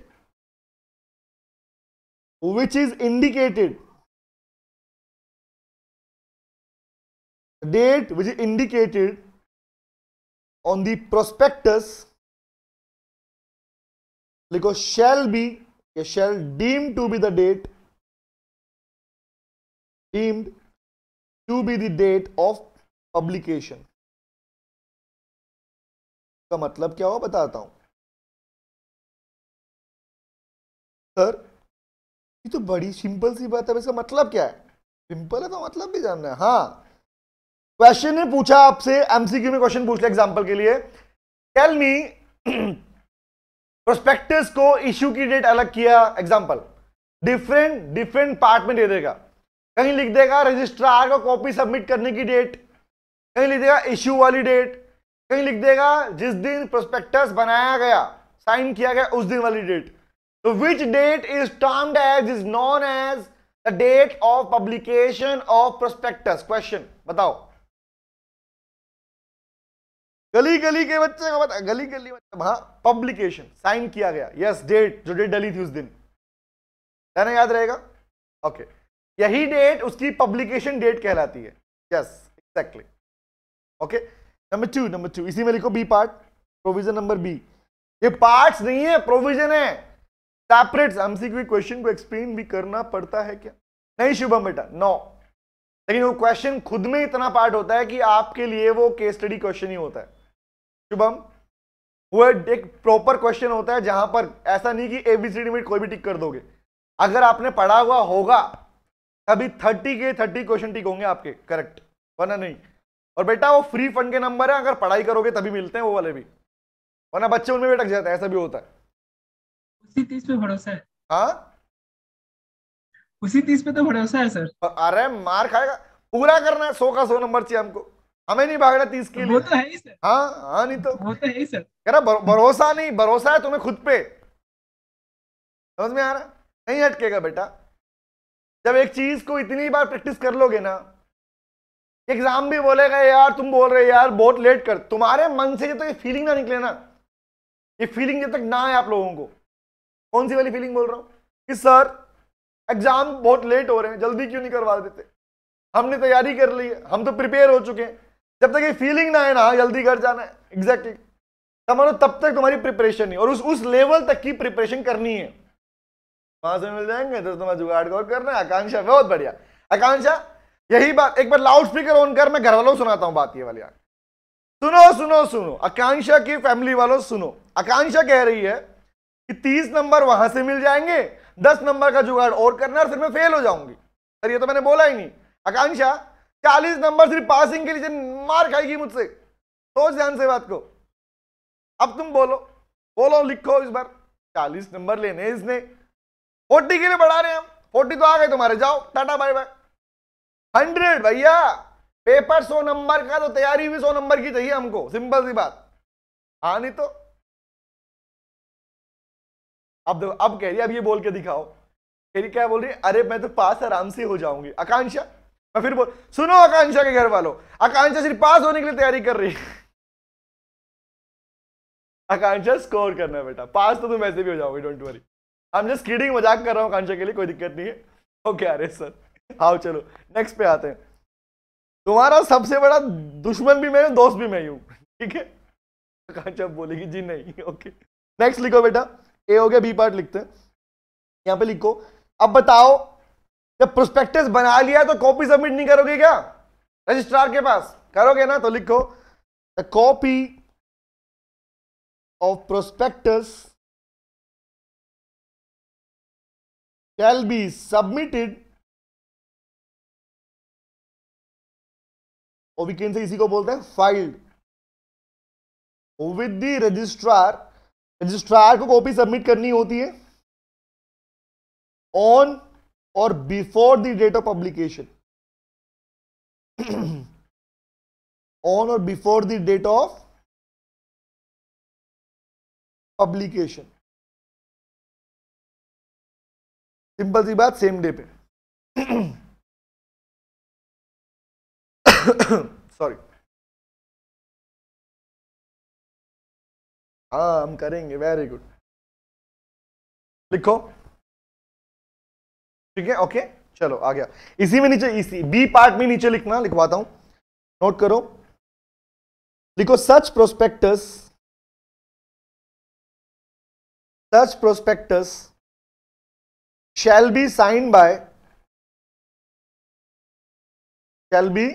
which is indicated date which is indicated on the prospectus लिखो शेल बी या shall deemed to be the date deemed to be the date of publication का मतलब क्या हो बताता हूँ। सर ये तो बड़ी सिंपल सी बात है इसका मतलब क्या है? सिंपल है तो मतलब भी जानना है। हाँ। क्वेश्चन ने पूछा आपसे एमसीक्यू में क्वेश्चन पूछ लिया एग्जांपल के लिए। टेल मी प्रोस्पेक्टस को इश्यू की डेट अलग किया एग्ज़ाम्पल डिफरेंट डिफरेंट पार्ट में दे देगा। कहीं लिख देगा रजिस्ट्रार को कॉपी सबमिट करने की डेट कहीं लिख देगा इश्यू वाली डेट कहीं लिख देगा जिस दिन प्रोस्पेक्टस बनाया गया साइन किया गया उस दिन वाली डेट तो which date is termed as is known as the date of publication of prospectus question बताओ। गली गली के बच्चे को बता गली गली मतलब हाँ पब्लिकेशन साइन किया गया। यस डेट जो डेट डली थी उस दिन। कहना याद रहेगा? ओके यही डेट उसकी पब्लिकेशन डेट कहलाती है। Yes exactly okay number two number two इसी में लिखो B part provision number B ये पार्ट्स नहीं है प्रोविज़न है। सेपरेट एमसीक्यू क्वेश्चन को एक्सप्लेन भी करना पड़ता है क्या? नहीं, शुभम बेटा नो लेकिन वो क्वेश्चन खुद में इतना पार्ट होता है कि आपके लिए वो केस स्टडी क्वेश्चन ही होता है। शुभम वो एक प्रॉपर क्वेश्चन होता है जहाँ पर ऐसा नहीं कि एबीसीडी में कोई भी टिक कर दोगे। अगर आपने पढ़ा हुआ होगा अभी थर्टी के थर्टी क्वेश्चन ठीक होंगे आपके करेक्ट वरना नहीं। और बेटा वो फ्री फंड के नंबर है अगर पढ़ाई करोगे तभी मिलते हैं वो वाले भी। वरना बच्चे उनमें भी अटक जाते हैं ऐसा भी होता है। उसी तीस पे भरोसा है। हाँ? उसी तीस पे तो भरोसा है सर। अरे मार खाएगा। पूरा करना है सौ का सौ नंबर चाहिए हमको। हमें नहीं भागना तीस के वो लिए। तो है ही सर। हाँ हाँ नहीं तो वो तो है ही सर। कह रहा भरोसा नहीं भरोसा है तुम्हें खुद पे। समझ में आ रहा? नहीं हटकेगा बेटा। जब एक चीज़ को इतनी बार प्रैक्टिस कर लोगे ना एग्ज़ाम भी बोलेगा यार तुम बोल रहे यार बहुत लेट कर। तुम्हारे मन से जब तक ये फीलिंग ना निकले ना ये फीलिंग जब तक ना आए आप लोगों को कौन सी वाली फीलिंग बोल रहा हूँ? कि सर एग्ज़ाम बहुत लेट हो रहे हैं जल्दी क्यों नहीं करवा देते? हमने तैयारी कर ली है हम तो प्रिपेयर हो चुके हैं। जब तक ये फीलिंग ना आए ना, जल्दी कर जाना है। एग्जैक्टली समझो तब तक तुम्हारी प्रिपरेशन नहीं और उस उस लेवल तक की प्रिपरेशन करनी है। वहाँ से मिल जाएँगे तो तुम्हें जुगाड़ और करना है? आकांक्षा, बहुत बढ़िया। आकांक्षा, यही बात, एक बार लाउड स्पीकर ऑन कर, मैं घर वालों सुनाता हूँ बात ये वाली सुनो सुनो सुनो। आकांक्षा की फैमिली वालों, सुनो। आकांक्षा कह रही है कि तीस नंबर वहाँ से मिल जाएँगे, दस नंबर का जुगाड़ और करना और फिर मैं फेल हो जाऊँगी। सर ये तो मैंने बोला ही नहीं। आकांक्षा, चालीस नंबर सिर्फ़ पासिंग के लिए मार खाएगी मुझसे। सोच ध्यान से बात को। अब तुम बोलो। बोलो, लिखो इस बार। चालीस नंबर लेने इसने। फोर्टी के लिए बढ़ा रहे हम। फोर्टी तो आ गए तुम्हारे। जाओ। Tata, bye bye. हंड्रेड भैया। पेपर सौ नंबर का तो तैयारी भी सौ नंबर की चाहिए हमको। सिंपल सी बात। हाँ नहीं तो। अब देखो, अब कह रही अब ये बोल के दिखाओ। कह रही क्या बोल रही अरे, मैं तो पास आराम से हो जाऊँगी। आकांक्षा मैं फिर बोल सुनो आकांक्षा के घर वालों आकांक्षा सिर्फ़ पास होने के लिए तैयारी कर रही है। आकांक्षा स्कोर करना है बेटा, पास तो तुम वैसे भी हो जाओगे don't worry I am just kidding मज़ाक कर रहा हूँ आकांक्षा के लिए, कोई दिक्कत नहीं है। ओके अरे सर आओ चलो नेक्स्ट पे आते हैं। तुम्हारा सबसे बड़ा दुश्मन भी मैं हूँ, दोस्त भी मैं ही हूँ, ठीक है? आकांक्षा बोलेगी, जी नहीं ओके नेक्स्ट लिखो बेटा ए हो गया बी पार्ट लिखते हैं। यहाँ पे लिखो, अब बताओ जब प्रोस्पेक्टस बना लिया तो कॉपी सबमिट नहीं करोगे क्या? रजिस्ट्रार के पास। करोगे ना तो लिखो। The copy of prospectus shall be submitted और can इसी को बोलते हैं। Filed with the registrar registrar को कॉपी सबमिट करनी होती है। ऑन और before the date of publication on और before the date of publication simple सी बात सेम डे पे. *clears throat* सॉरी हाँ हम करेंगे वेरी गुड लिखो. ठीक है? ओके चलो, आ गया। इसी में नीचे, इसी बी पार्ट में नीचे लिखना, लिखवाता हूँ। नोट करो। लिखो such prospectus such prospectus shall be signed by, shall be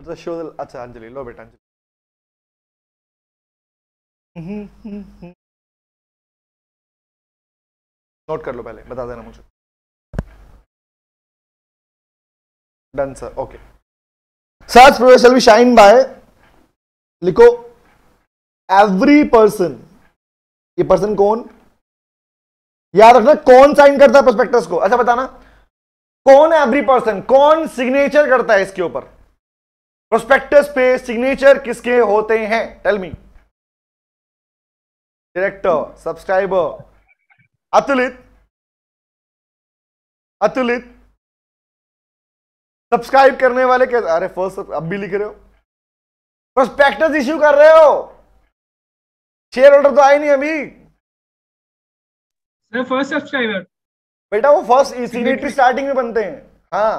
अच्छा अच्छा अंजलि, लो बेटा, अंजलि। नोट कर लो पहले, बता देना मुझे। Done sir okay process shall be signed by? लिखो एवरी पर्सन ये पर्सन कौन? याद रखना, कौन साइन करता है प्रोस्पेक्टस को? अच्छा बताना। कौन एवरी पर्सन कौन सिग्नेचर करता है इसके ऊपर? प्रोस्पेक्टस पे सिग्नेचर किसके होते हैं? टेल मी डायरेक्टर सब्सक्राइबर अतुलित अतुलित। सब्सक्राइब करने वाले क्या अरे फ़र्स्ट अब भी लिख रहे हो। प्रोस्पेक्टस इश्यू कर रहे हो। शेयर होल्डर तो आए नहीं अभी। सर फ़र्स्ट सब्सक्राइबर बेटा वो फ़र्स्ट सिग्नेटरी स्टार्टिंग में बनते हैं। हाँ।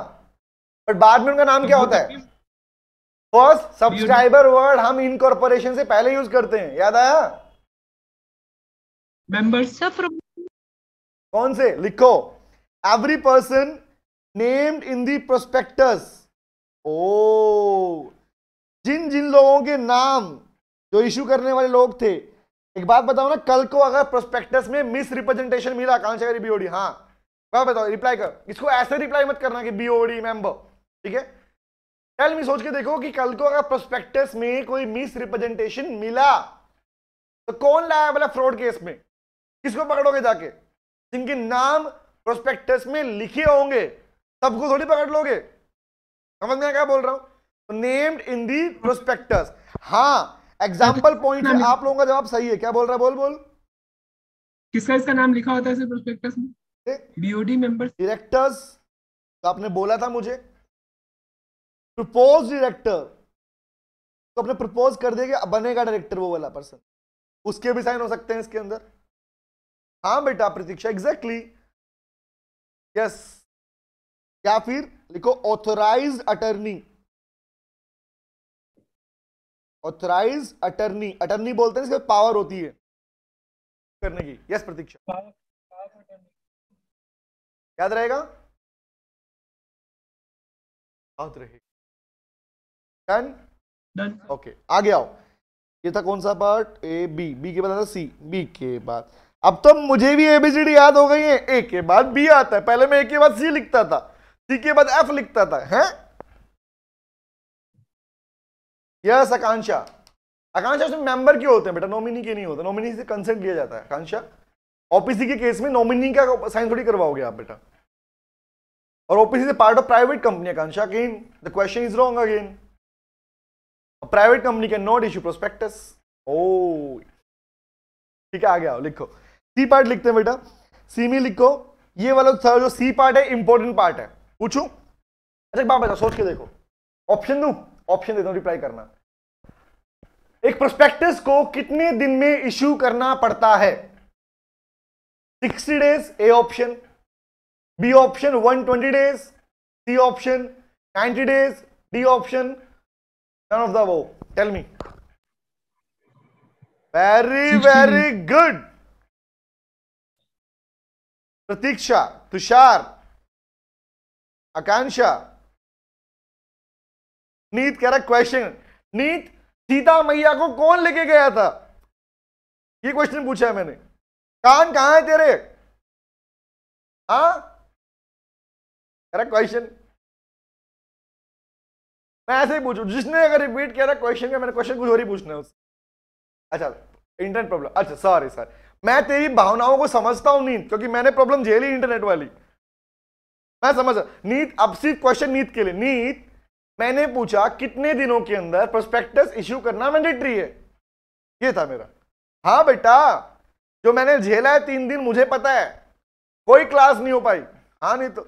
बट बाद में उनका नाम क्या होता है? फ़र्स्ट सब्सक्राइबर वर्ड हम इनकॉर्पोरेशन से पहले यूज़ करते हैं। याद आया? मेंबर्स सर कौन से? लिखो। Every person named in the prospectus oh, जिन जिन लोगों के नाम जो इशू करने वाले लोग थे, एक बात बताओ ना, कल को अगर प्रोस्पेक्टस में मिस रिप्रेजेंटेशन मिला कहाँ से बीओडी हाँ। मैं बताओ रिप्लाई कर। इसको ऐसे रिप्लाई मत करना कि बीओडी मेंबर ठीक है? टेल मी सोच के देखो कि कल को अगर प्रोस्पेक्टस में कोई मिस रिप्रेजेंटेशन मिला तो कौन लाया वाला फ्रॉड केस में? किसको पकड़ोगे जाके? जिनके नाम प्रोस्पेक्टस में लिखे होंगे सबको थोड़ी पकड़ लोगे? समझ में क्या बोल रहा हूँ? नेम्ड इन दी प्रोस्पेक्टस हाँ एग्ज़ाम्पल पॉइंट आप लोगों का जवाब सही है। क्या बोल रहा है? बोल बोल। किसका इसका नाम लिखा होता है प्रोस्पेक्टस में? बीओडी मेंबर्स डायरेक्टर्स तो आपने बोला था मुझे। प्रपोज डायरेक्टर तो आपने प्रपोज कर देगा बनेगा डायरेक्टर वो वाला पर्सन उसके भी साइन हो सकते हैं इसके अंदर। हाँ बेटा प्रतीक्षा एग्जैक्टली यस या फिर लिखो authorize attorney authorize attorney attorney बोलते हैं इसके पावर होती है करने की। यस प्रतीक्षा. याद रहेगा? याद रहेगा। डन डन ओके आगे आओ। ये था कौन सा पार्ट ए बी बी के बाद सी बी के बाद। अब तो मुझे भी एबीसीडी याद हो गई है। ए के बाद बी आता है। पहले मैं ए के बाद सी लिखता था। सी के बाद एफ़ लिखता था। हैं? यस आकांक्षा। आकांक्षा, उसमें मेंबर क्यों होते हैं बेटा? नॉमिनी के नहीं होते। नॉमिनी से कंसेंट लिया जाता है, आकांक्षा। ओपीसी के केस में नॉमिनी का साइन थोड़ी करवाओगे आप बेटा। और ओपीसी से part of private company Akanksha again the question is wrong again private company cannot issue prospectus oh ठीक है आगे आओ लिखो। सी पार्ट लिखते हैं बेटा। सी में लिखो ये वाला जो सी पार्ट है इंपॉर्टेंट पार्ट है। पूछू? अच्छा बात बता सोच के देखो। ऑप्शन दू? ऑप्शन देता हूँ रिप्लाई करना। एक प्रोस्पेक्टस को कितने दिन में इश्यू करना पड़ता है? 60 days A option B option 120 days C option 90 days D option none of the वो tell me very very good Pratiksha, Tushar, Akanksha. Neet कह रहा क्वेश्चन नीत, सीता मैया को कौन लेके गया था? ये क्वेश्चन पूछा है मैंने। कान कहाँ है तेरे? हाँ? क्वेश्चन मैं ऐसे ही पूछू, जिसने अगर रिपीट किया क्वेश्चन का, मैंने क्वेश्चन कुछ और ही पूछना है उससे। अच्छा इंटरनेट प्रॉब्लम अच्छा सॉरी सर मैं तेरी भावनाओं को समझता हूँ, नींद, क्योंकि मैंने प्रॉब्लम झेली इंटरनेट वाली। मैं समझ नीत अब सिर्फ़ क्वेश्चन नीत के लिए। नीत मैंने पूछा कितने दिनों के अंदर प्रोस्पेक्टस इश्यू करना मैंडेटरी है? ये था मेरा। हाँ बेटा, जो मैंने झेला है तीन दिन, मुझे पता है। कोई क्लास नहीं हो पाई। हाँ नहीं तो।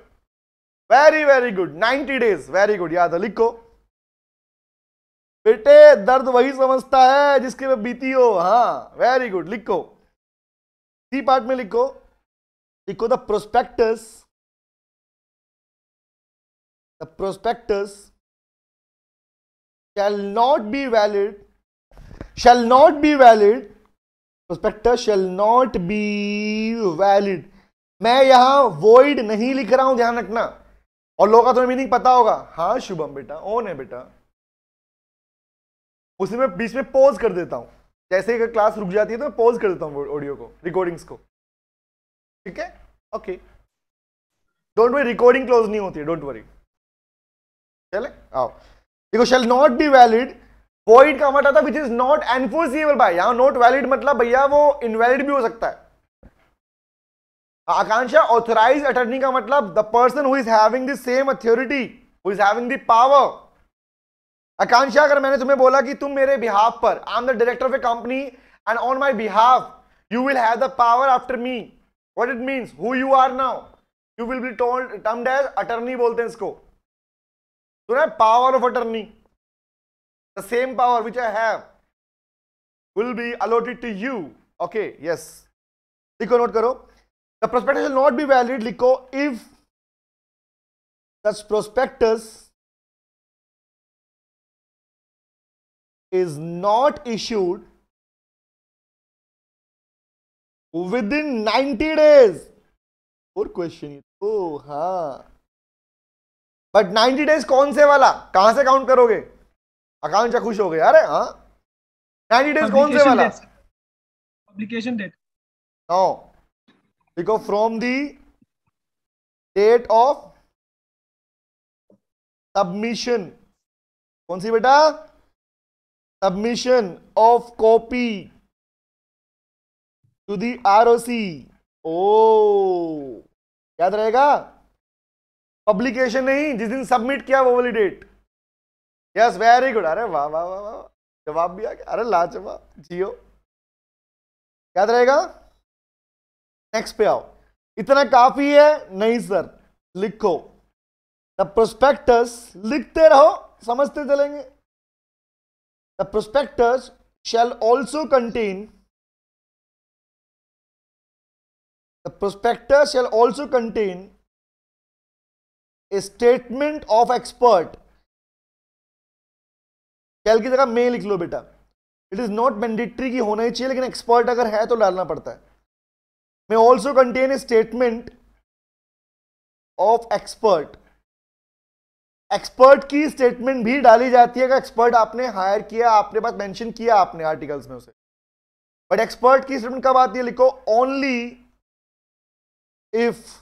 Very very good ninety days. Very good याद है, लिखो। बेटे, दर्द वही समझता है जिसके में बीती हो। हाँ वेरी गुड लिखो। सी पार्ट में लिखो लिखो the prospectus the prospectus shall not be valid, shall not be valid prospectus shall not be valid. मैं यहाँ void नहीं लिख रहा हूँ, ध्यान रखना। और लोगों का तुम्हें मीनिंग पता होगा। हाँ शुभम बेटा ओन है बेटा। उसी में, बीच में पॉज कर देता हूँ। जैसे अगर क्लास रुक जाती है तो मैं पॉज कर देता हूँ ऑडियो को रिकॉर्डिंग्स को। ठीक है? Okay don't worry recording close नहीं होती है डोंट वरी चले? आओ। देखो shall not be valid void का मतलब था which is not enforceable by यहाँ नॉट वैलिड मतलब भैया वो इनवैलिड भी हो सकता है। आकांक्षा ऑथराइज अटर्नी का मतलब the person who is having the same authority who is having the power Akanksha, अगर मैंने तुम्हें बोला कि तुम मेरे बिहाफ पर I am the director of a company and on my behalf you will have the power after me what it means who you are now you will be told termed as attorney बोलते हैं इसको। सुना power of attorney the same power which I have will be allotted to you okay yes लिखो note करो। The prospectus will not be valid लिखो if the prospectus is not issued within 90 days. और question ओ हाँ। But 90 days कौन से वाला? कहाँ से काउंट करोगे? अकाउंट खुश हो गए। अरे हाँ। 90 डेज़ कौन से वाला? पब्लिकेशन डेट नो लिखो from the date of submission कौन सी बेटा? Submission of copy to the ROC ओ याद रहेगा? पब्लिकेशन नहीं, जिस दिन सबमिट किया वो वाली डेट यस वेरी गुड अरे वाह वाह वाह वाह जवाब भी आ गया। अरे लाजवाब, जियो। याद रहेगा? नेक्स्ट पे आओ। इतना काफ़ी है? नहीं सर लिखो। द प्रोस्पेक्टस लिखते रहो, समझते चलेंगे। The prospectus shall also contain the prospectus shall also contain a statement of expert shall की जगह मे लिख लो बेटा इट इज़ नॉट मैंडेटरी की होना ही चाहिए लेकिन एक्सपर्ट अगर है तो डालना पड़ता है may also contain a statement of expert expert की स्टेटमेंट भी डाली जाती है अगर एक्सपर्ट आपने हायर किया, आपने पास मेंशन किया आपने आर्टिकल्स में उसे। बट एक्सपर्ट की स्टेटमेंट कब आती है? लिखो ओनली इफ़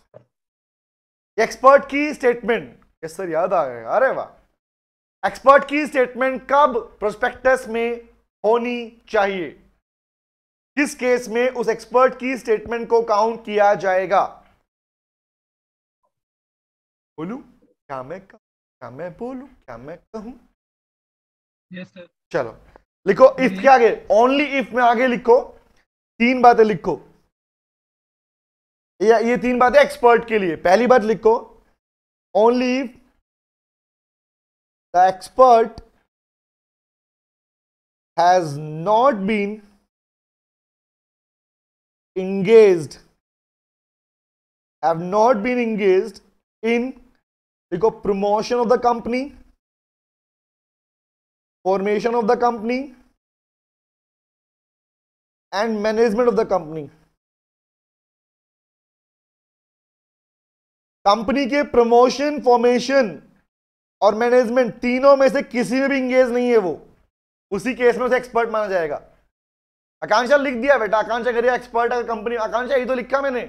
एक्सपर्ट की स्टेटमेंट यस सर याद आ गया, अरे वाह। एक्सपर्ट की स्टेटमेंट कब प्रोस्पेक्टस में होनी चाहिए? किस केस में उस एक्सपर्ट की स्टेटमेंट को काउंट किया जाएगा? बोलू, क्या मैं कहूँ क्या मैं बोलू? क्या मैं कहूँ? यस सर चलो लिखो इफ़ के आगे ओनली इफ़ में आगे लिखो तीन बातें लिखो। ये ये तीन बातें एक्सपर्ट के लिए। पहली बात लिखो only if the expert has not been engaged have not been engaged in देखो promotion of the company formation of the company and management of the company company के प्रमोशन फॉर्मेशन और मैनेजमेंट तीनों में से किसी में भी इंगेज नहीं है वो। उसी केस में उसे एक्सपर्ट माना जाएगा। आकांक्षा लिख दिया बेटा। आकांक्षा करिए एक्सपर्ट अगर कंपनी आकांक्षा, ये तो लिखा मैंने।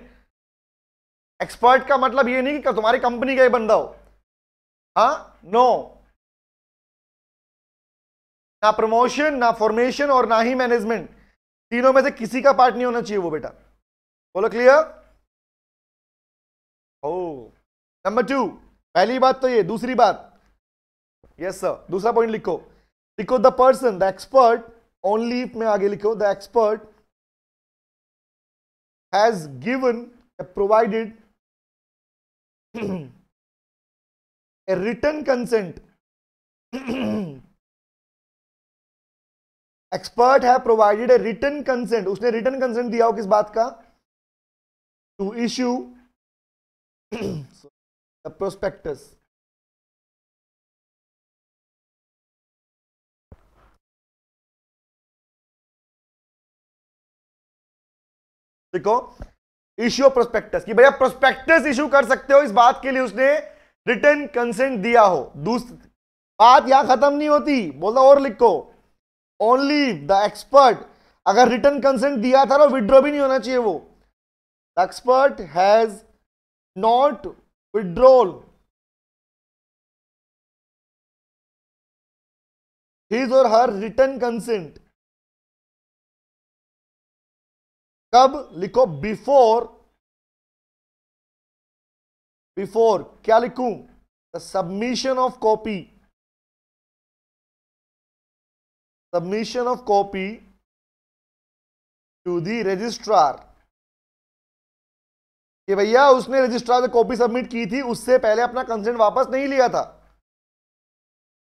एक्सपर्ट का मतलब ये नहीं कि तुम्हारी कंपनी का ही बंदा हो। हाँ नो ना प्रमोशन ना फॉर्मेशन और ना ही मैनेजमेंट तीनों में से किसी का पार्ट नहीं होना चाहिए वो बेटा। बोलो क्लियर ओ नंबर टू पहली बात तो ये, दूसरी बात। यस सर दूसरा पॉइंट लिखो। लिखो the person the expert only में आगे लिखो the expert has given provided a written consent. Expert है प्रोवाइडेड ए रिटर्न कंसेंट उसने रिटर्न कंसेंट दिया हो किस बात का? टू इश्यू द प्रोस्पेक्टस देखो इश्यू प्रोस्पेक्टस कि भैया प्रोस्पेक्टस इश्यू कर सकते हो इस बात के लिए उसने रिटर्न कंसेंट दिया हो। दूसरी बात यहाँ खत्म नहीं होती। बोलता, और लिखो। ओनली द एक्सपर्ट अगर रिटर्न कंसेंट दिया था तो विड्रॉ भी नहीं होना चाहिए वो। The expert has not withdrawal his or her written consent कब? लिखो बिफोर बिफोर क्या लिखूं? The submission of copy submission of copy to the registrar कि भैया, उसने रजिस्ट्रार से कॉपी सबमिट की थी, उससे पहले अपना कंसेंट वापस नहीं लिया था।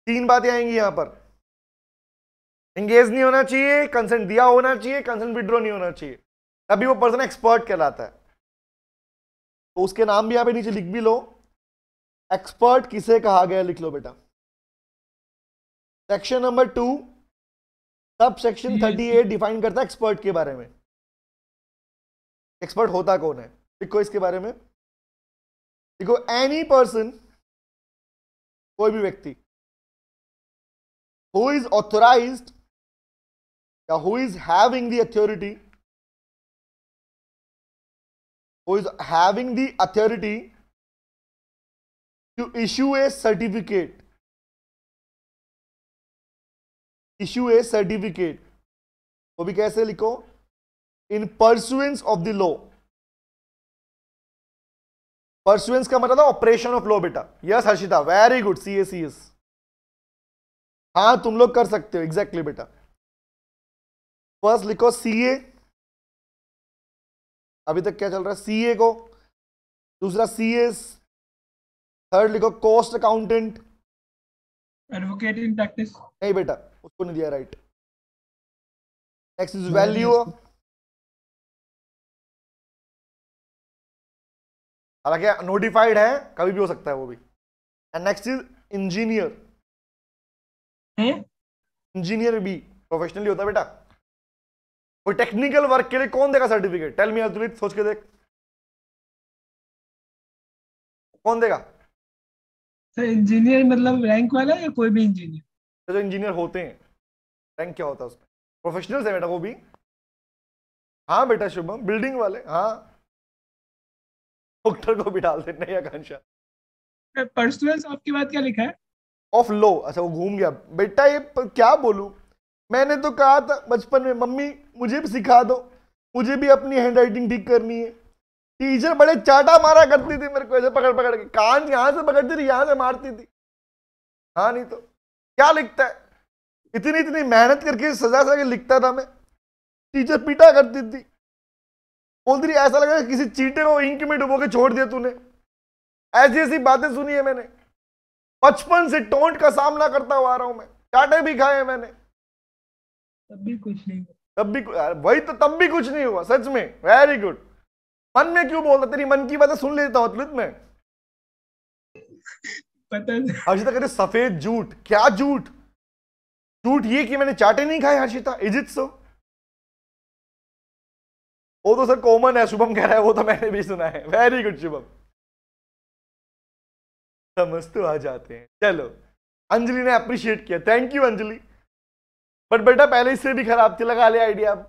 तीन बातें आएँगी यहाँ पर। एंगेज नहीं होना चाहिए कंसेंट दिया होना चाहिए कंसेंट विड्रॉ नहीं होना चाहिए। तभी वो पर्सन एक्सपर्ट कहलाता है। तो उसके नाम भी यहाँ पे नीचे लिख भी लो। एक्सपर्ट किसे कहा गया लिख लो बेटा। Section number two sub section thirty eight define करता है एक्सपर्ट के बारे में। एक्सपर्ट होता कौन है? लिखो इसके बारे में। देखो एनी पर्सन कोई भी व्यक्ति हु इज़ ऑथोराइज या who is having the authority who is having the authority to issue a certificate. Issue a certificate. वो भी कैसे लिखो? In pursuance of the law pursuance का मतलब ऑपरेशन ऑफ़ लॉ बेटा। Yes Harshita very good C S C हाँ तुम लोग कर सकते हो एग्जैक्टली exactly, बेटा। फ़र्स्ट लिखो सीए अभी तक क्या चल रहा है? सीए को। दूसरा सीएस थर्ड लिखो cost accountant advocate in practice नहीं बेटा उसको नहीं दिया राइट नेक्स्ट इज़ वैल्यू हालाँकि नोटिफाइड है कभी भी हो सकता है वो भी। And next is engineer engineer भी प्रोफेशनली होता है बेटा। कोई टेक्निकल वर्क के लिए कौन देगा सर्टिफिकेट टेल मी अर्जुन सोच के देख। कौन देगा? सर इंजीनियर मतलब रैंक वाला या कोई भी इंजीनियर तो जो इंजीनियर होते हैं रैंक क्या होता है उसमें? प्रोफेशनल्स है बेटा वो भी। हाँ बेटा शुभम बिल्डिंग वाले हाँ। डॉक्टर को भी डाल दे नहीं आकांक्षा। पर्सनल आपकी बात क्या लिखा है? ऑफ़ लो अच्छा वो घूम गया। बेटा ये क्या बोलूँ? मैंने तो कहा था बचपन में मम्मी मुझे भी सिखा दो। मुझे भी अपनी हैंड राइटिंग ठीक करनी है। टीचर बड़े चाटा मारा करती थी मेरे को ऐसे पकड़ पकड़ के। कान यहाँ से पकड़ती थी, यहाँ से मारती थी। हाँ नहीं तो क्या लिखता है? इतनी इतनी मेहनत करके सजा सजा के लिखता था मैं। टीचर पीटा करती थी। बोलती थी, ऐसा लगा किसी चीटे को इंक में डुबो के छोड़ दिया तूने। ऐसी ऐसी बातें सुनी है मैंने। बचपन से टोंट का सामना करता हुआ आ रहा हूँ मैं। चाटे भी खाए मैंने। तब भी कुछ नहीं। तब भी वही तो तब भी कुछ नहीं हुआ सच में वेरी गुड मन में क्यों बोलता तेरी मन की बातें सुन लेता हूँ अतुलित मैं। हर्षिता कहते सफ़ेद झूठ क्या झूठ झूठ ये कि मैंने चाटे नहीं खाए हर्षिता इज़ इट सो वो तो सर कॉमन है शुभम कह रहा है वो तो मैंने भी सुना है। Very good Shubham. समझ तो आ जाते हैं। चलो अंजलि ने अप्रिशिएट किया। Thank you Anjali. बट बेटा पहले इससे भी खराब थी लगा ले आइडिया अब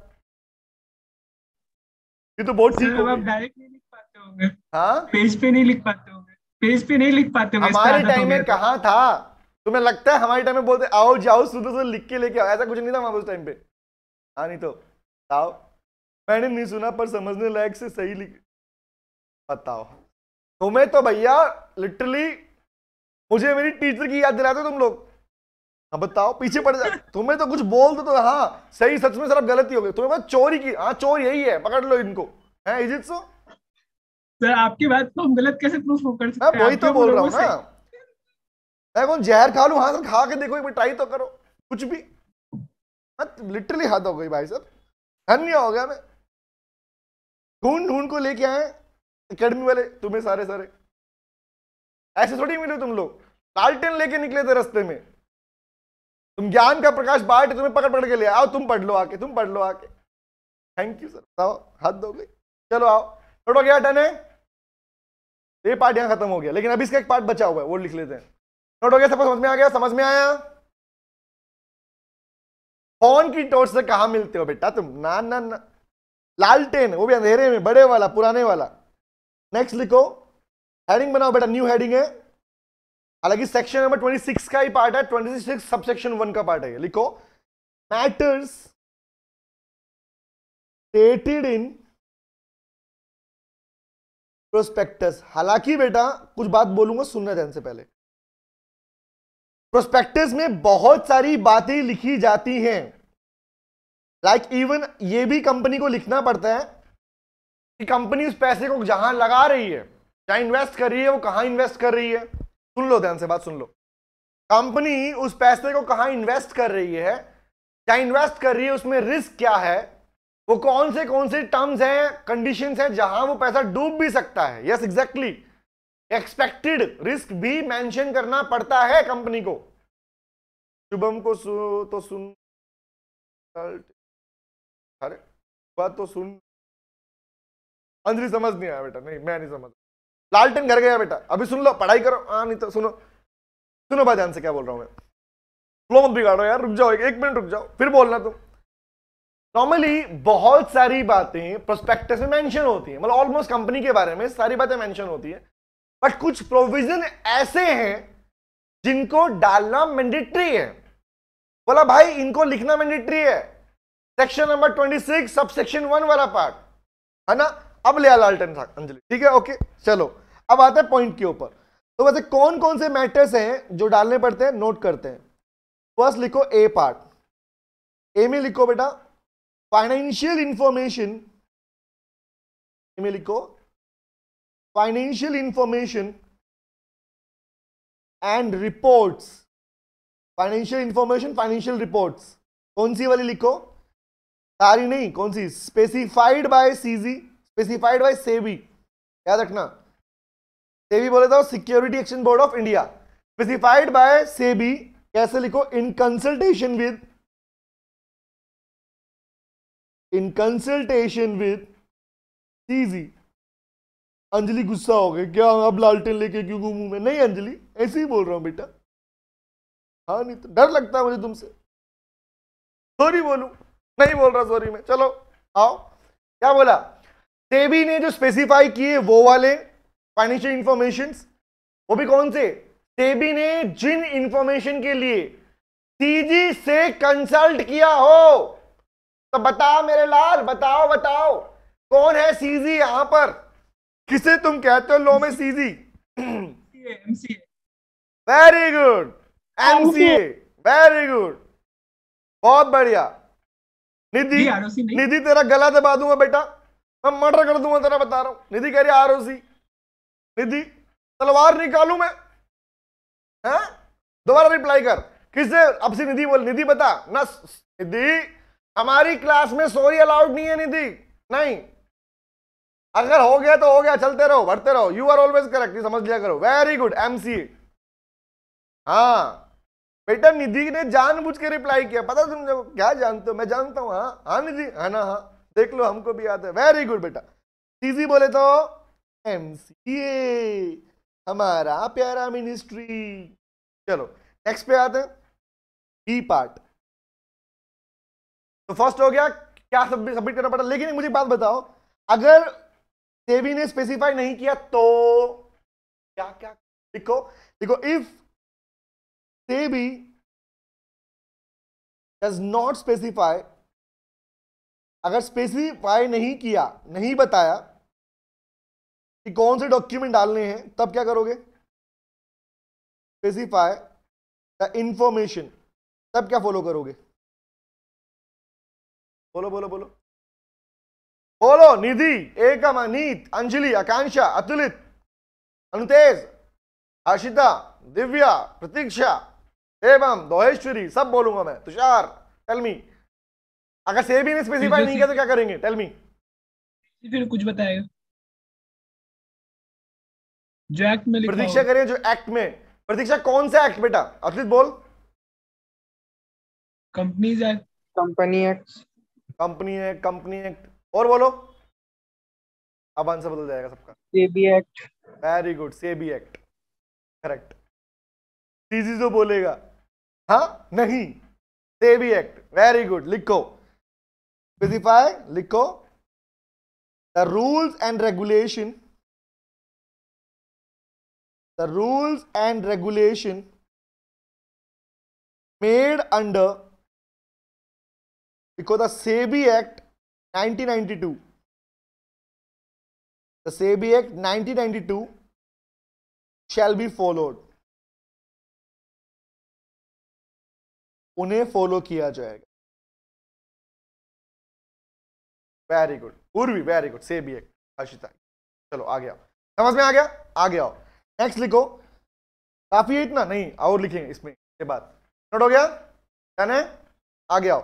ये तो बहुत ठीक हो अब आप गई। डायरेक्ट नहीं लिख पाते होंगे। हाँ? पेज पे नहीं लिख पाते होंगे। पेज पे नहीं लिख पाते होंगे हमारे टाइम में था। कहा था? तुम्हें लगता है हमारे टाइम में बोलते आओ जाओ सुनो सुनो लिख के लेके आओ। ऐसा कुछ नहीं था उस टाइम पे। हाँ नहीं तो आओ मैंने नहीं सुना पर समझने लायक से सही लिख बताओ। तुम्हें तो भैया लिटरली मुझे मेरी टीचर की याद दिलाते हो तुम लोग। हाँ बताओ पीछे पड़ जाए तुम्हें तो कुछ बोल दो तो हाँ सही सच में सर अब गलती हो गई। तुम्हें बस चोरी की हाँ चोर यही है पकड़ लो इनको। है इज़ इट सो? सर आपकी बात को हम गलत कैसे प्रूफ कर सकते हैं? वही तो बोल रहा हूँ ना। मैं कौन जहर खा लूँ हाँ सर खा के देखो एक बार ट्राई तो करो कुछ भी। लिटरली हाथ हो गई भाई साहब। धन्य हो गया मैं ढूंढ ढूंढ को लेके आए अकेडमी वाले तुम्हें सारे सारे। ऐसे थोड़ी मिले तुम लोग। लालटेन लेके निकले थे रास्ते में। तुम ज्ञान का प्रकाश बांटे तुम्हें पकड़ पकड़ के ले आओ, तुम पढ़ लो आके, तुम पढ़ लो आके। थैंक यू सर बताओ हद हो गई चलो आओ। हो गया डन है? ये पार्ट यहाँ खत्म हो गया, लेकिन अभी इसका एक पार्ट बचा हुआ है, वो लिख लेते हैं। नोट हो गया सबको समझ में आ गया? समझ में आया? फ़ोन की टॉर्च से कहा मिलते हो बेटा तुम? ना ना ना। लालटेन, वो भी अंधेरे में, बड़े वाला, पुराने वाला। नेक्स्ट लिखो। हेडिंग बनाओ बेटा न्यू हेडिंग है। हालाँकि सेक्शन नंबर 26 का ही पार्ट है 26 सबसेक्शन वन का पार्ट है लिखो। मैटर्स स्टेटेड इन प्रोस्पेक्टस हालाँकि बेटा, कुछ बात बोलूँगा सुनना ध्यान से पहले। प्रोस्पेक्टस में बहुत सारी बातें लिखी जाती हैं। लाइक like इवन ये भी कंपनी को लिखना पड़ता है कि कंपनी उस पैसे को जहाँ लगा रही है, जहाँ इन्वेस्ट कर रही है, वो कहाँ इन्वेस्ट कर रही है। सुन लो ध्यान से बात सुन लो। कंपनी उस पैसे को कहाँ इन्वेस्ट कर रही है? जहाँ इन्वेस्ट कर रही है? उसमें रिस्क क्या है? वो कौन से कौन से टर्म्स हैं कंडीशंस हैं जहाँ वो पैसा डूब भी सकता है? यस एग्जैक्टली एक्सपेक्टेड रिस्क भी मेंशन करना पड़ता है कंपनी को। शुभम को सु, तो सुन। अरे बात तो सुन। अंजलि समझ नहीं आया बेटा नहीं मैं नहीं समझ लालटेन घर गया बेटा। अभी सुन लो पढ़ाई करो। हाँ नहीं तो सुनो। सुनो भाई ध्यान से क्या बोल रहा हूँ मैं। फ्लो मत बिगाड़ो यार रुक जाओ एक, मिनट रुक जाओ फिर बोलना तुम। नॉर्मली बहुत सारी बातें प्रोस्पेक्टस में मेंशन होती है मतलब ऑलमोस्ट कंपनी के बारे में सारी बातें मेंशन होती है। बट कुछ प्रोविज़न ऐसे हैं जिनको डालना मैंडेटरी है। बोला भाई इनको लिखना मैंडेटरी है। Section number 26 sub section one वाला पार्ट है ना? अब ले लालटन था अंजलि। ठीक है? ओके चलो। अब आते हैं पॉइंट के ऊपर। तो वैसे कौन कौन से मैटर्स हैं जो डालने पड़ते हैं? नोट करते हैं। फ़र्स्ट लिखो ए पार्ट ए में लिखो बेटा फाइनेंशियल इंफॉर्मेशन में लिखो financial information and reports financial information financial reports कौन सी वाली लिखो? सारी नहीं, कौन सी? Specified by CG specified by SEBI याद रखना। सेबी बोले था security action board of India specified by SEBI, कैसे लिखो? In consultation with in consultation with CG Anjali, गुस्सा हो गए। क्या अब लालटेन लेके क्यों घूमू मैं? नहीं अंजलि, ऐसे ही बोल रहा हूँ बेटा। हाँ नहीं तो डर लगता है मुझे तुमसे। सॉरी बोलू। नहीं बोल रहा सॉरी में। चलो, आओ। क्या बोला? सेबी ने जो स्पेसिफाई किए वो वाले फाइनेंशियल इंफॉर्मेशन वो भी कौन से? सेबी ने जिन इंफॉर्मेशन के लिए सीजी से कंसल्ट किया हो तो बताओ मेरे लाल बताओ बताओ कौन है सीजी यहाँ पर? किसे तुम कहते हो लो में CG MCA very good MCA very good बहुत बढ़िया। निधि निधि तेरा गला दबा दूँगा बेटा। मैं मर्डर कर दूँगा तेरा बता रहा हूँ। निधि कह रही आरओसी निधि, तलवार निकालू मैं? हैं? दोबारा रिप्लाई कर। किससे? अब से निधि बोल, निधि बता। ना, निधि, हमारी क्लास में सॉरी अलाउड नहीं है निधि। नहीं। अगर हो गया तो हो गया, चलते रहो, बढ़ते रहो। यू आर ऑलवेज करेक्ट समझ लिया करो। वेरी गुड एमसीए हाँ। बेटा, निधि ने जानबूझ के रिप्लाई किया। पता तुम जब, क्या जानते हो? मैं जानता हूँ हाँ। हाँ निधि? है ना हाँ। देख लो, हमको भी याद है। वेरी गुड बेटा। सीजी बोले तो एमसीए हमारा प्यारा मिनिस्ट्री चलो नेक्स्ट पे आते हैं। बी पार्ट तो फ़र्स्ट हो गया, क्या सब सबमिट करना पड़ा? लेकिन मुझे बात बताओ, अगर सेबी ने स्पेसिफाई नहीं किया तो क्या क्या? लिखो देखो if SEBI does not specify अगर स्पेसिफाई नहीं किया, नहीं बताया कि कौन से डॉक्यूमेंट डालने हैं तब क्या करोगे? स्पेसिफाई द इंफॉर्मेशन तब क्या फॉलो करोगे? बोलो बोलो बोलो। बोलो निधि एकम अनीत अंजलि आकांक्षा अतुलित अनुतेज आशिता दिव्या प्रतीक्षा एवं दोहेश्वरी सब बोलूँगा मैं। तुषार टेल मी अगर सेबी ने स्पेसिफाई नहीं किया तो क्या करेंगे? टेल मी फिर कुछ बताएगा। जो एक्ट में प्रतीक्षा। करिए जो एक्ट में। प्रतीक्षा कौन सा एक्ट बेटा? अतुलित बोल। Companies act company act company act company act और बोलो। अब आंसर बदल जाएगा सबका। SEBI act very good SEBI act correct CG जो बोलेगा। हाँ? नहीं। सेबी एक्ट वेरी गुड लिखो। स्पेसिफाई लिखो। The rules and regulation the rules and regulation made under because the SEBI Act 1992 the SEBI Act 1992 shall be followed. उन्हें follow किया जाएगा। Very good Purvi very good SEBI act Harshita. चलो आ गया समझ में आ गया? आ गया नेक्स्ट लिखो। काफ़ी है इतना? नहीं, और लिखेंगे इसमें के बाद। नोट हो गया? डन है? आ गया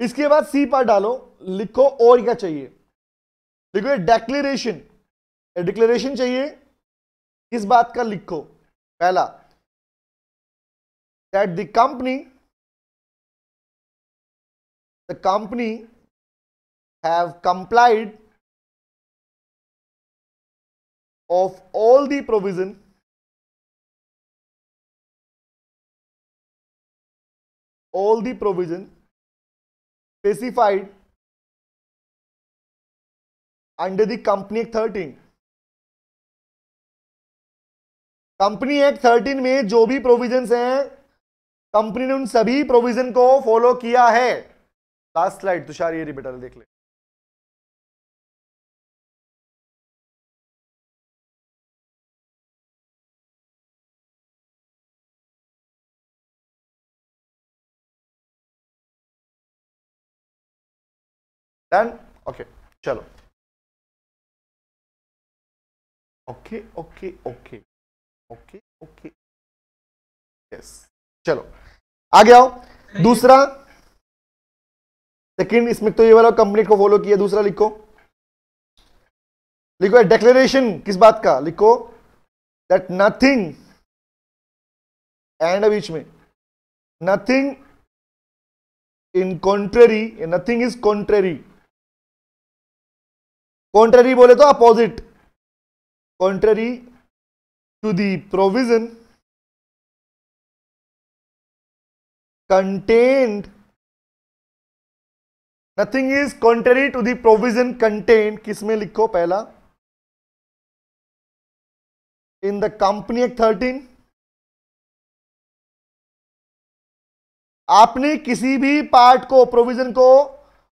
इसके बाद सी पार्ट डालो। लिखो और क्या चाहिए? लिखो डेक्लेरेशन डिक्लेरेशन चाहिए। किस बात का लिखो? पहला that the company the company have complied of all the provision all the provision specified under the Company Act 13 company act 13 में जो भी प्रोविजंस हैं कंपनी ने उन सभी प्रोविज़न को फॉलो किया है। लास्ट स्लाइड तुषार, ये बेटा, देख ले। डन ओके चलो। Okay okay okay okay okay yes चलो। आगे आओ। दूसरा। सेकंड इसमें तो ये वाला कंपनी को फॉलो किया दूसरा लिखो। लिखो डिक्लेरेशन किस बात का? लिखो दैट नथिंग एंड बीच में। Nothing in contrary nothing is contrary contrary बोले तो opposite contrary to the provision contained, nothing is contrary to the provision contained किसमें लिखो पहला? इन द कंपनी act 13 आपने किसी भी पार्ट को प्रोविज़न को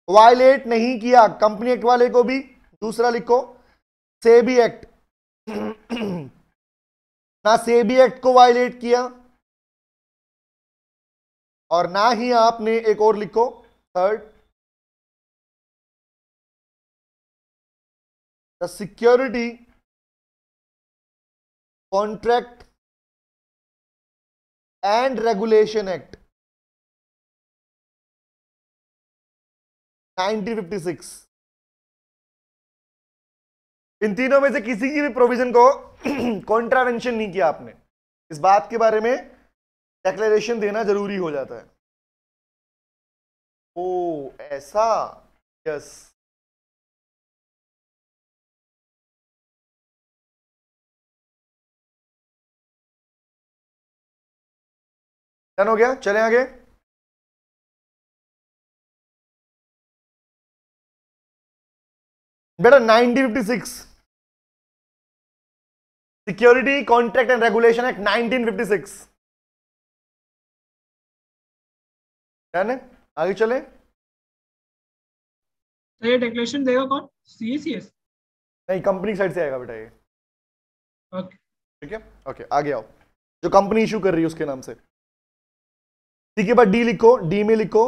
वायलेट नहीं किया कंपनी एक्ट वाले को भी। दूसरा लिखो, सेबी एक्ट। *clears throat* ना सेबी एक्ट को वायलेट किया, और ना ही आपने एक और लिखो third the security contract and regulation act 1956 इन तीनों में से किसी की भी प्रोविज़न को *clears throat* कॉन्ट्रावेंशन नहीं किया आपने। इस बात के बारे में डेक्लेरेशन देना ज़रूरी हो जाता है। ओ, ऐसा? यस डन हो गया? चले आगे। बेटा 1956 security contract and regulation act 1956 done है आगे चले। तो ये डिक्लेरेशन देगा कौन? सी सी एस नहीं कंपनी साइड से आएगा बेटा ये। ओके ठीक है? ओके आगे आओ। जो कंपनी इशू कर रही है उसके नाम से। ठीक है बाद डी लिखो डी में लिखो।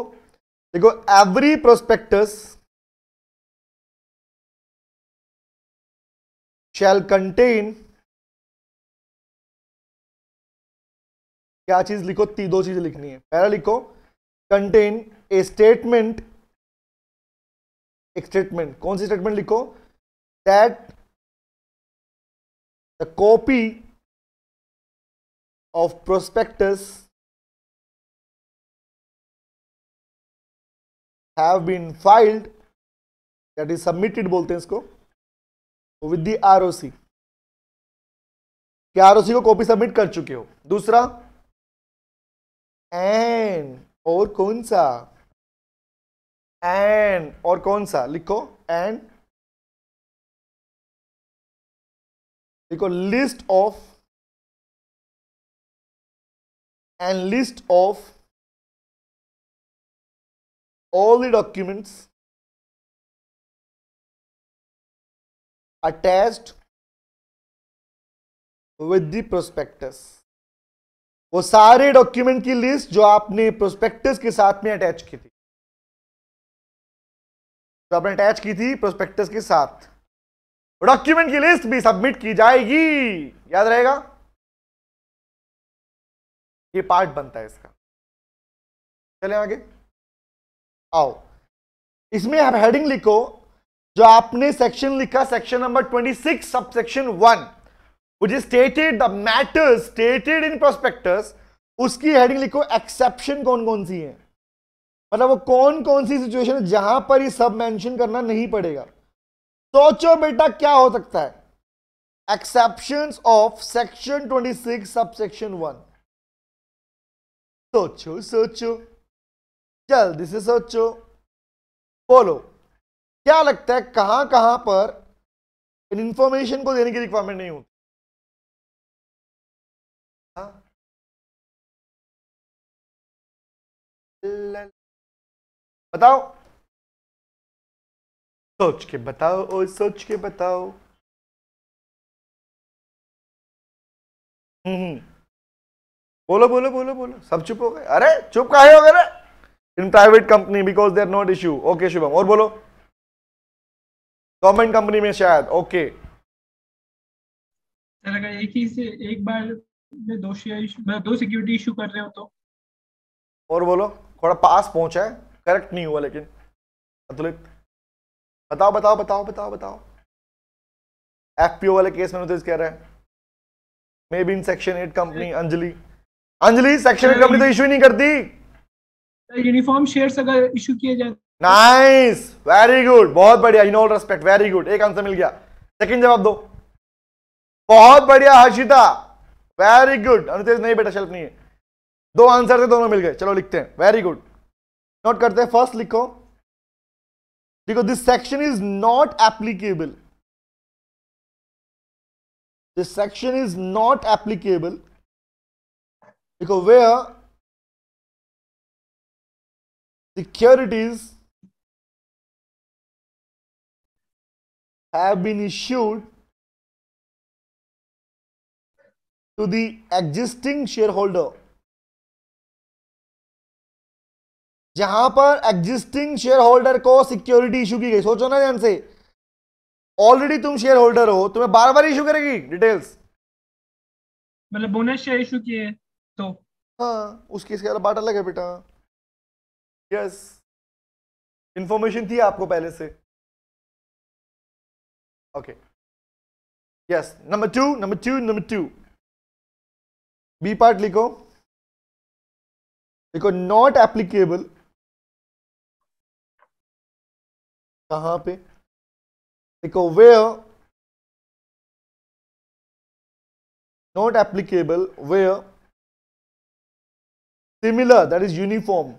देखो एवरी प्रोस्पेक्टस शैल कंटेन क्या चीज़ लिखो? ती, दो चीज़ें लिखनी है। पहला लिखो कंटेन ए स्टेटमेंट एक स्टेटमेंट कौन सी स्टेटमेंट लिखो? That the copy of prospectus have been filed that is submitted बोलते हैं इसको। विद द आरओसी क्या आरओसी को कॉपी सबमिट कर चुके हो। दूसरा एन और कौन सा? एन और कौन सा? लिखो एन लिखो list of and list of all the documents attached with the prospectus. वो सारे डॉक्यूमेंट की लिस्ट जो आपने प्रोस्पेक्टस के साथ में अटैच की थी। जो आपने अटैच की थी प्रोस्पेक्टस के साथ। डॉक्यूमेंट की लिस्ट भी सबमिट की जाएगी। याद रहेगा? ये पार्ट बनता है इसका। चले आगे। आओ। इसमें आप हेडिंग लिखो। जो आपने सेक्शन लिखा section number 26 sub section one which is stated the matters stated in prospectus, उसकी हेडिंग लिखो एक्सेप्शन कौन कौन सी है? मतलब वो कौन कौन सी सिचुएशन है जहाँ पर ये सब मेंशन करना नहीं पड़ेगा। सोचो बेटा, क्या हो सकता है? Exception of section 26 sub section one सोचो सोचो। जल्दी से सोचो। बोलो। क्या लगता है कहाँ कहाँ पर इन इंफॉर्मेशन को देने की रिक्वायरमेंट नहीं होती? बताओ। सोच के बताओ, ओ, सोच के बताओ। हम्म हम्म। बोलो बोलो बोलो बोलो। सब चुप हो गए। अरे, चुप काहे हो गए in private company because there not issue okay Shubham, और बोलो। गवर्नमेंट कंपनी में शायद ओके। सर अगर एक ही से एक बार में दो शेयर मतलब दो सिक्योरिटी इशू कर रहे हो तो? और बोलो थोड़ा पास पहुँचा है करेक्ट नहीं हुआ लेकिन। अतुलित। बताओ बताओ बताओ बताओ बताओ। एफपीओ वाले केस में नोटिस कह रहे हैं। May be in section eight company Anjali. Anjali section eight company तो इशू नहीं करती। यूनिफॉर्म शेयर्स अगर इशू किए जाए नाइस वेरी गुड बहुत बढ़िया. In all respect very good एक आंसर मिल गया. सेकंड जवाब दो. बहुत बढ़िया, हर्षिता. वेरी गुड अनुतेज नहीं, बेटा, शेल्फ नहीं है. दो आंसर थे, दोनों मिल गए. चलो लिखते हैं. वेरी गुड नोट करते हैं. फ़र्स्ट लिखो. लिखो this section is not applicable this section is not applicable लिखो where securities have been issued to the existing shareholder. जहाँ पर एग्जिस्टिंग शेयर होल्डर को सिक्योरिटी इशू की गई। सोचो ना ध्यान से। ऑलरेडी तुम शेयर होल्डर हो तुम्हें बार बार इशू करेगी डिटेल्स मतलब बोनस शेयर इशू किए तो। हाँ उसकी इसके अलग बात अलग है बेटा। यस इंफॉर्मेशन थी आपको पहले से। okay yes number two number two number two B part लिखो लिखो नॉट एप्लीकेबल कहां पे लिखो where not applicable where similar that is uniform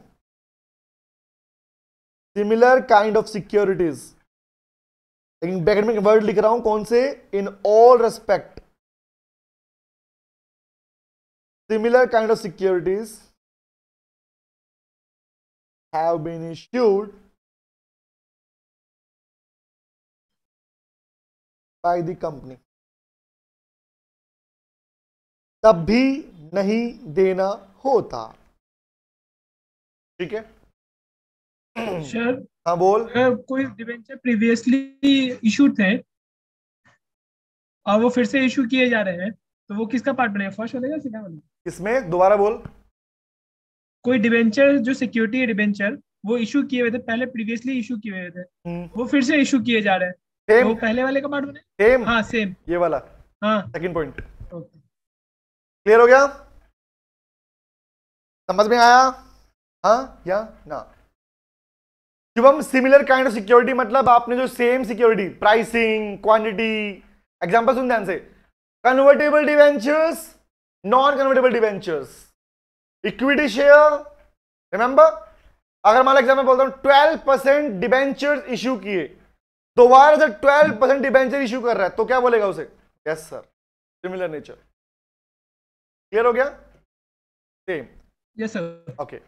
similar kind of securities लेकिन बैकेडमिक वर्ड लिख रहा हूँ, कौन से? In all respect similar kind of securities have been issued by the company तब भी नहीं देना होता। ठीक है? सर हाँ बोल। कोई डिवेंचर प्रीवियसली इशू थे? और वो फिर से इशू किए जा रहे हैं तो वो किसका पार्ट बनेगा फ़र्स्ट वाले या सेकंड वाले? किसमें? दोबारा बोल। कोई डिवेंचर जो सिक्योरिटी डिवेंचर वो इशू किए हुए थे पहले प्रीवियसली इशू किए हुए थे। हम्म, वो फिर से इशू किए जा रहे हैं। सेम वो पहले वाले का पार्ट बने? सेम हाँ सेम ये वाला। हाँ। सेकंड पॉइंट क्लियर हो गया? समझ में आया? हाँ या ना? Shivam similar kind of security मतलब आपने जो same security pricing quantity example सुन ध्यान से convertible debentures non convertible debentures equity share remember अगर मान एग्ज़ाम्पल बोलता हूँ ट्वेल्व परसेंट डिवेंचर्स इशू किए। दोबारा से ट्वेल्व परसेंट डिवेंचर इशू कर रहा है तो क्या बोलेगा उसे? Yes sir similar nature clear हो गया? सेम यस सर ओके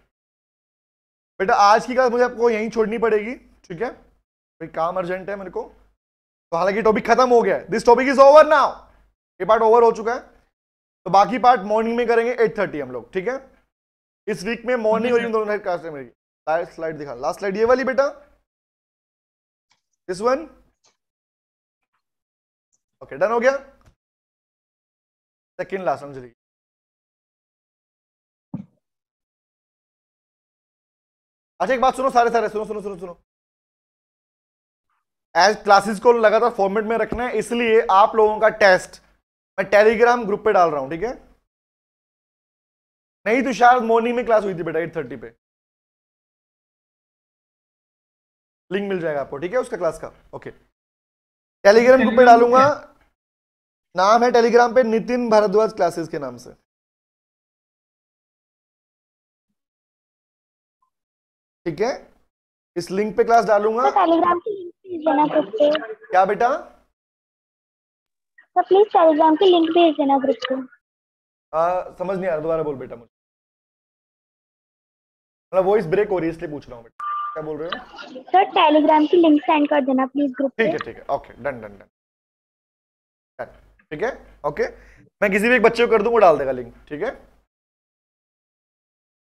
बेटा, आज की क्लास मुझे आपको यहीं छोड़नी पड़ेगी, ठीक है? कोई काम अर्जेंट है मेरे को। तो हालाँकि टॉपिक खत्म हो गया है। This topic is over now ये पार्ट ओवर हो चुका है। तो बाकी पार्ट मॉर्निंग में करेंगे 8:30 हम लोग, ठीक है? इस वीक में मॉर्निंग और दोनों क्लास है मेरी। लास्ट स्लाइड दिखा। लास्ट स्लाइड ये वाली बेटा। दिस वन ओके डन हो गया। सेकेंड लास्ट अंजलि अच्छा एक बात सुनो सारे सारे सुनो सुनो सुनो सुनो। एज क्लासेस को लगातार फॉर्मेट में रखना है इसलिए आप लोगों का टेस्ट मैं टेलीग्राम ग्रुप पे डाल रहा हूँ ठीक है? नहीं तो शायद मॉर्निंग में क्लास हुई थी बेटा एट थर्टी पे। लिंक मिल जाएगा आपको ठीक है? उसका क्लास का ओके टेलीग्राम ग्रुप पे डालूँगा। नाम है टेलीग्राम पे नितिन भारद्वाज क्लासेस के नाम से। ठीक है? इस लिंक पे क्लास डालूँगा। टेलीग्राम की लिंक भेज देना सबसे क्या बेटा? तो प्लीज़ टेलीग्राम की लिंक भेज देना ग्रुप आ, समझ नहीं आ रहा दोबारा बोल बेटा मुझे। मतलब वॉइस ब्रेक हो रही है इसलिए पूछ रहा हूँ बेटा। क्या बोल रहे हो? सर टेलीग्राम की लिंक सेंड कर देना प्लीज़ ग्रुप ठीक है ठीक है। ओके डन डन डन ठीक है? ओके मैं किसी भी एक बच्चे को कर दूँ वो डाल देगा लिंक ठीक है?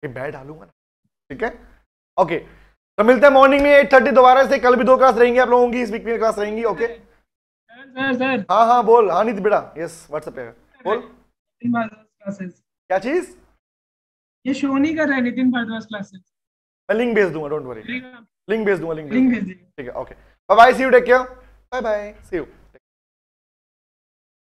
मैं डालूँगा ना। ठीक है? ओके तो मिलते हैं मॉर्निंग में एट थर्टी दोबारा से। कल भी दो क्लास रहेंगी आप लोगों की इस वीक में क्लास रहेंगी ओके हाँ हाँ बोल। हाँ नहीं बेटा यस व्हाट्सएप पे बोल। क्या चीज़? ये शो नहीं कर रहा है नितिन भारद्वाज क्लासेस मैं लिंक भेज दूँगा डोंट वरी लिंक भेज दूँगा लिंक भेज लिंक दूँगा ठीक है okay bye bye see you take care bye bye see you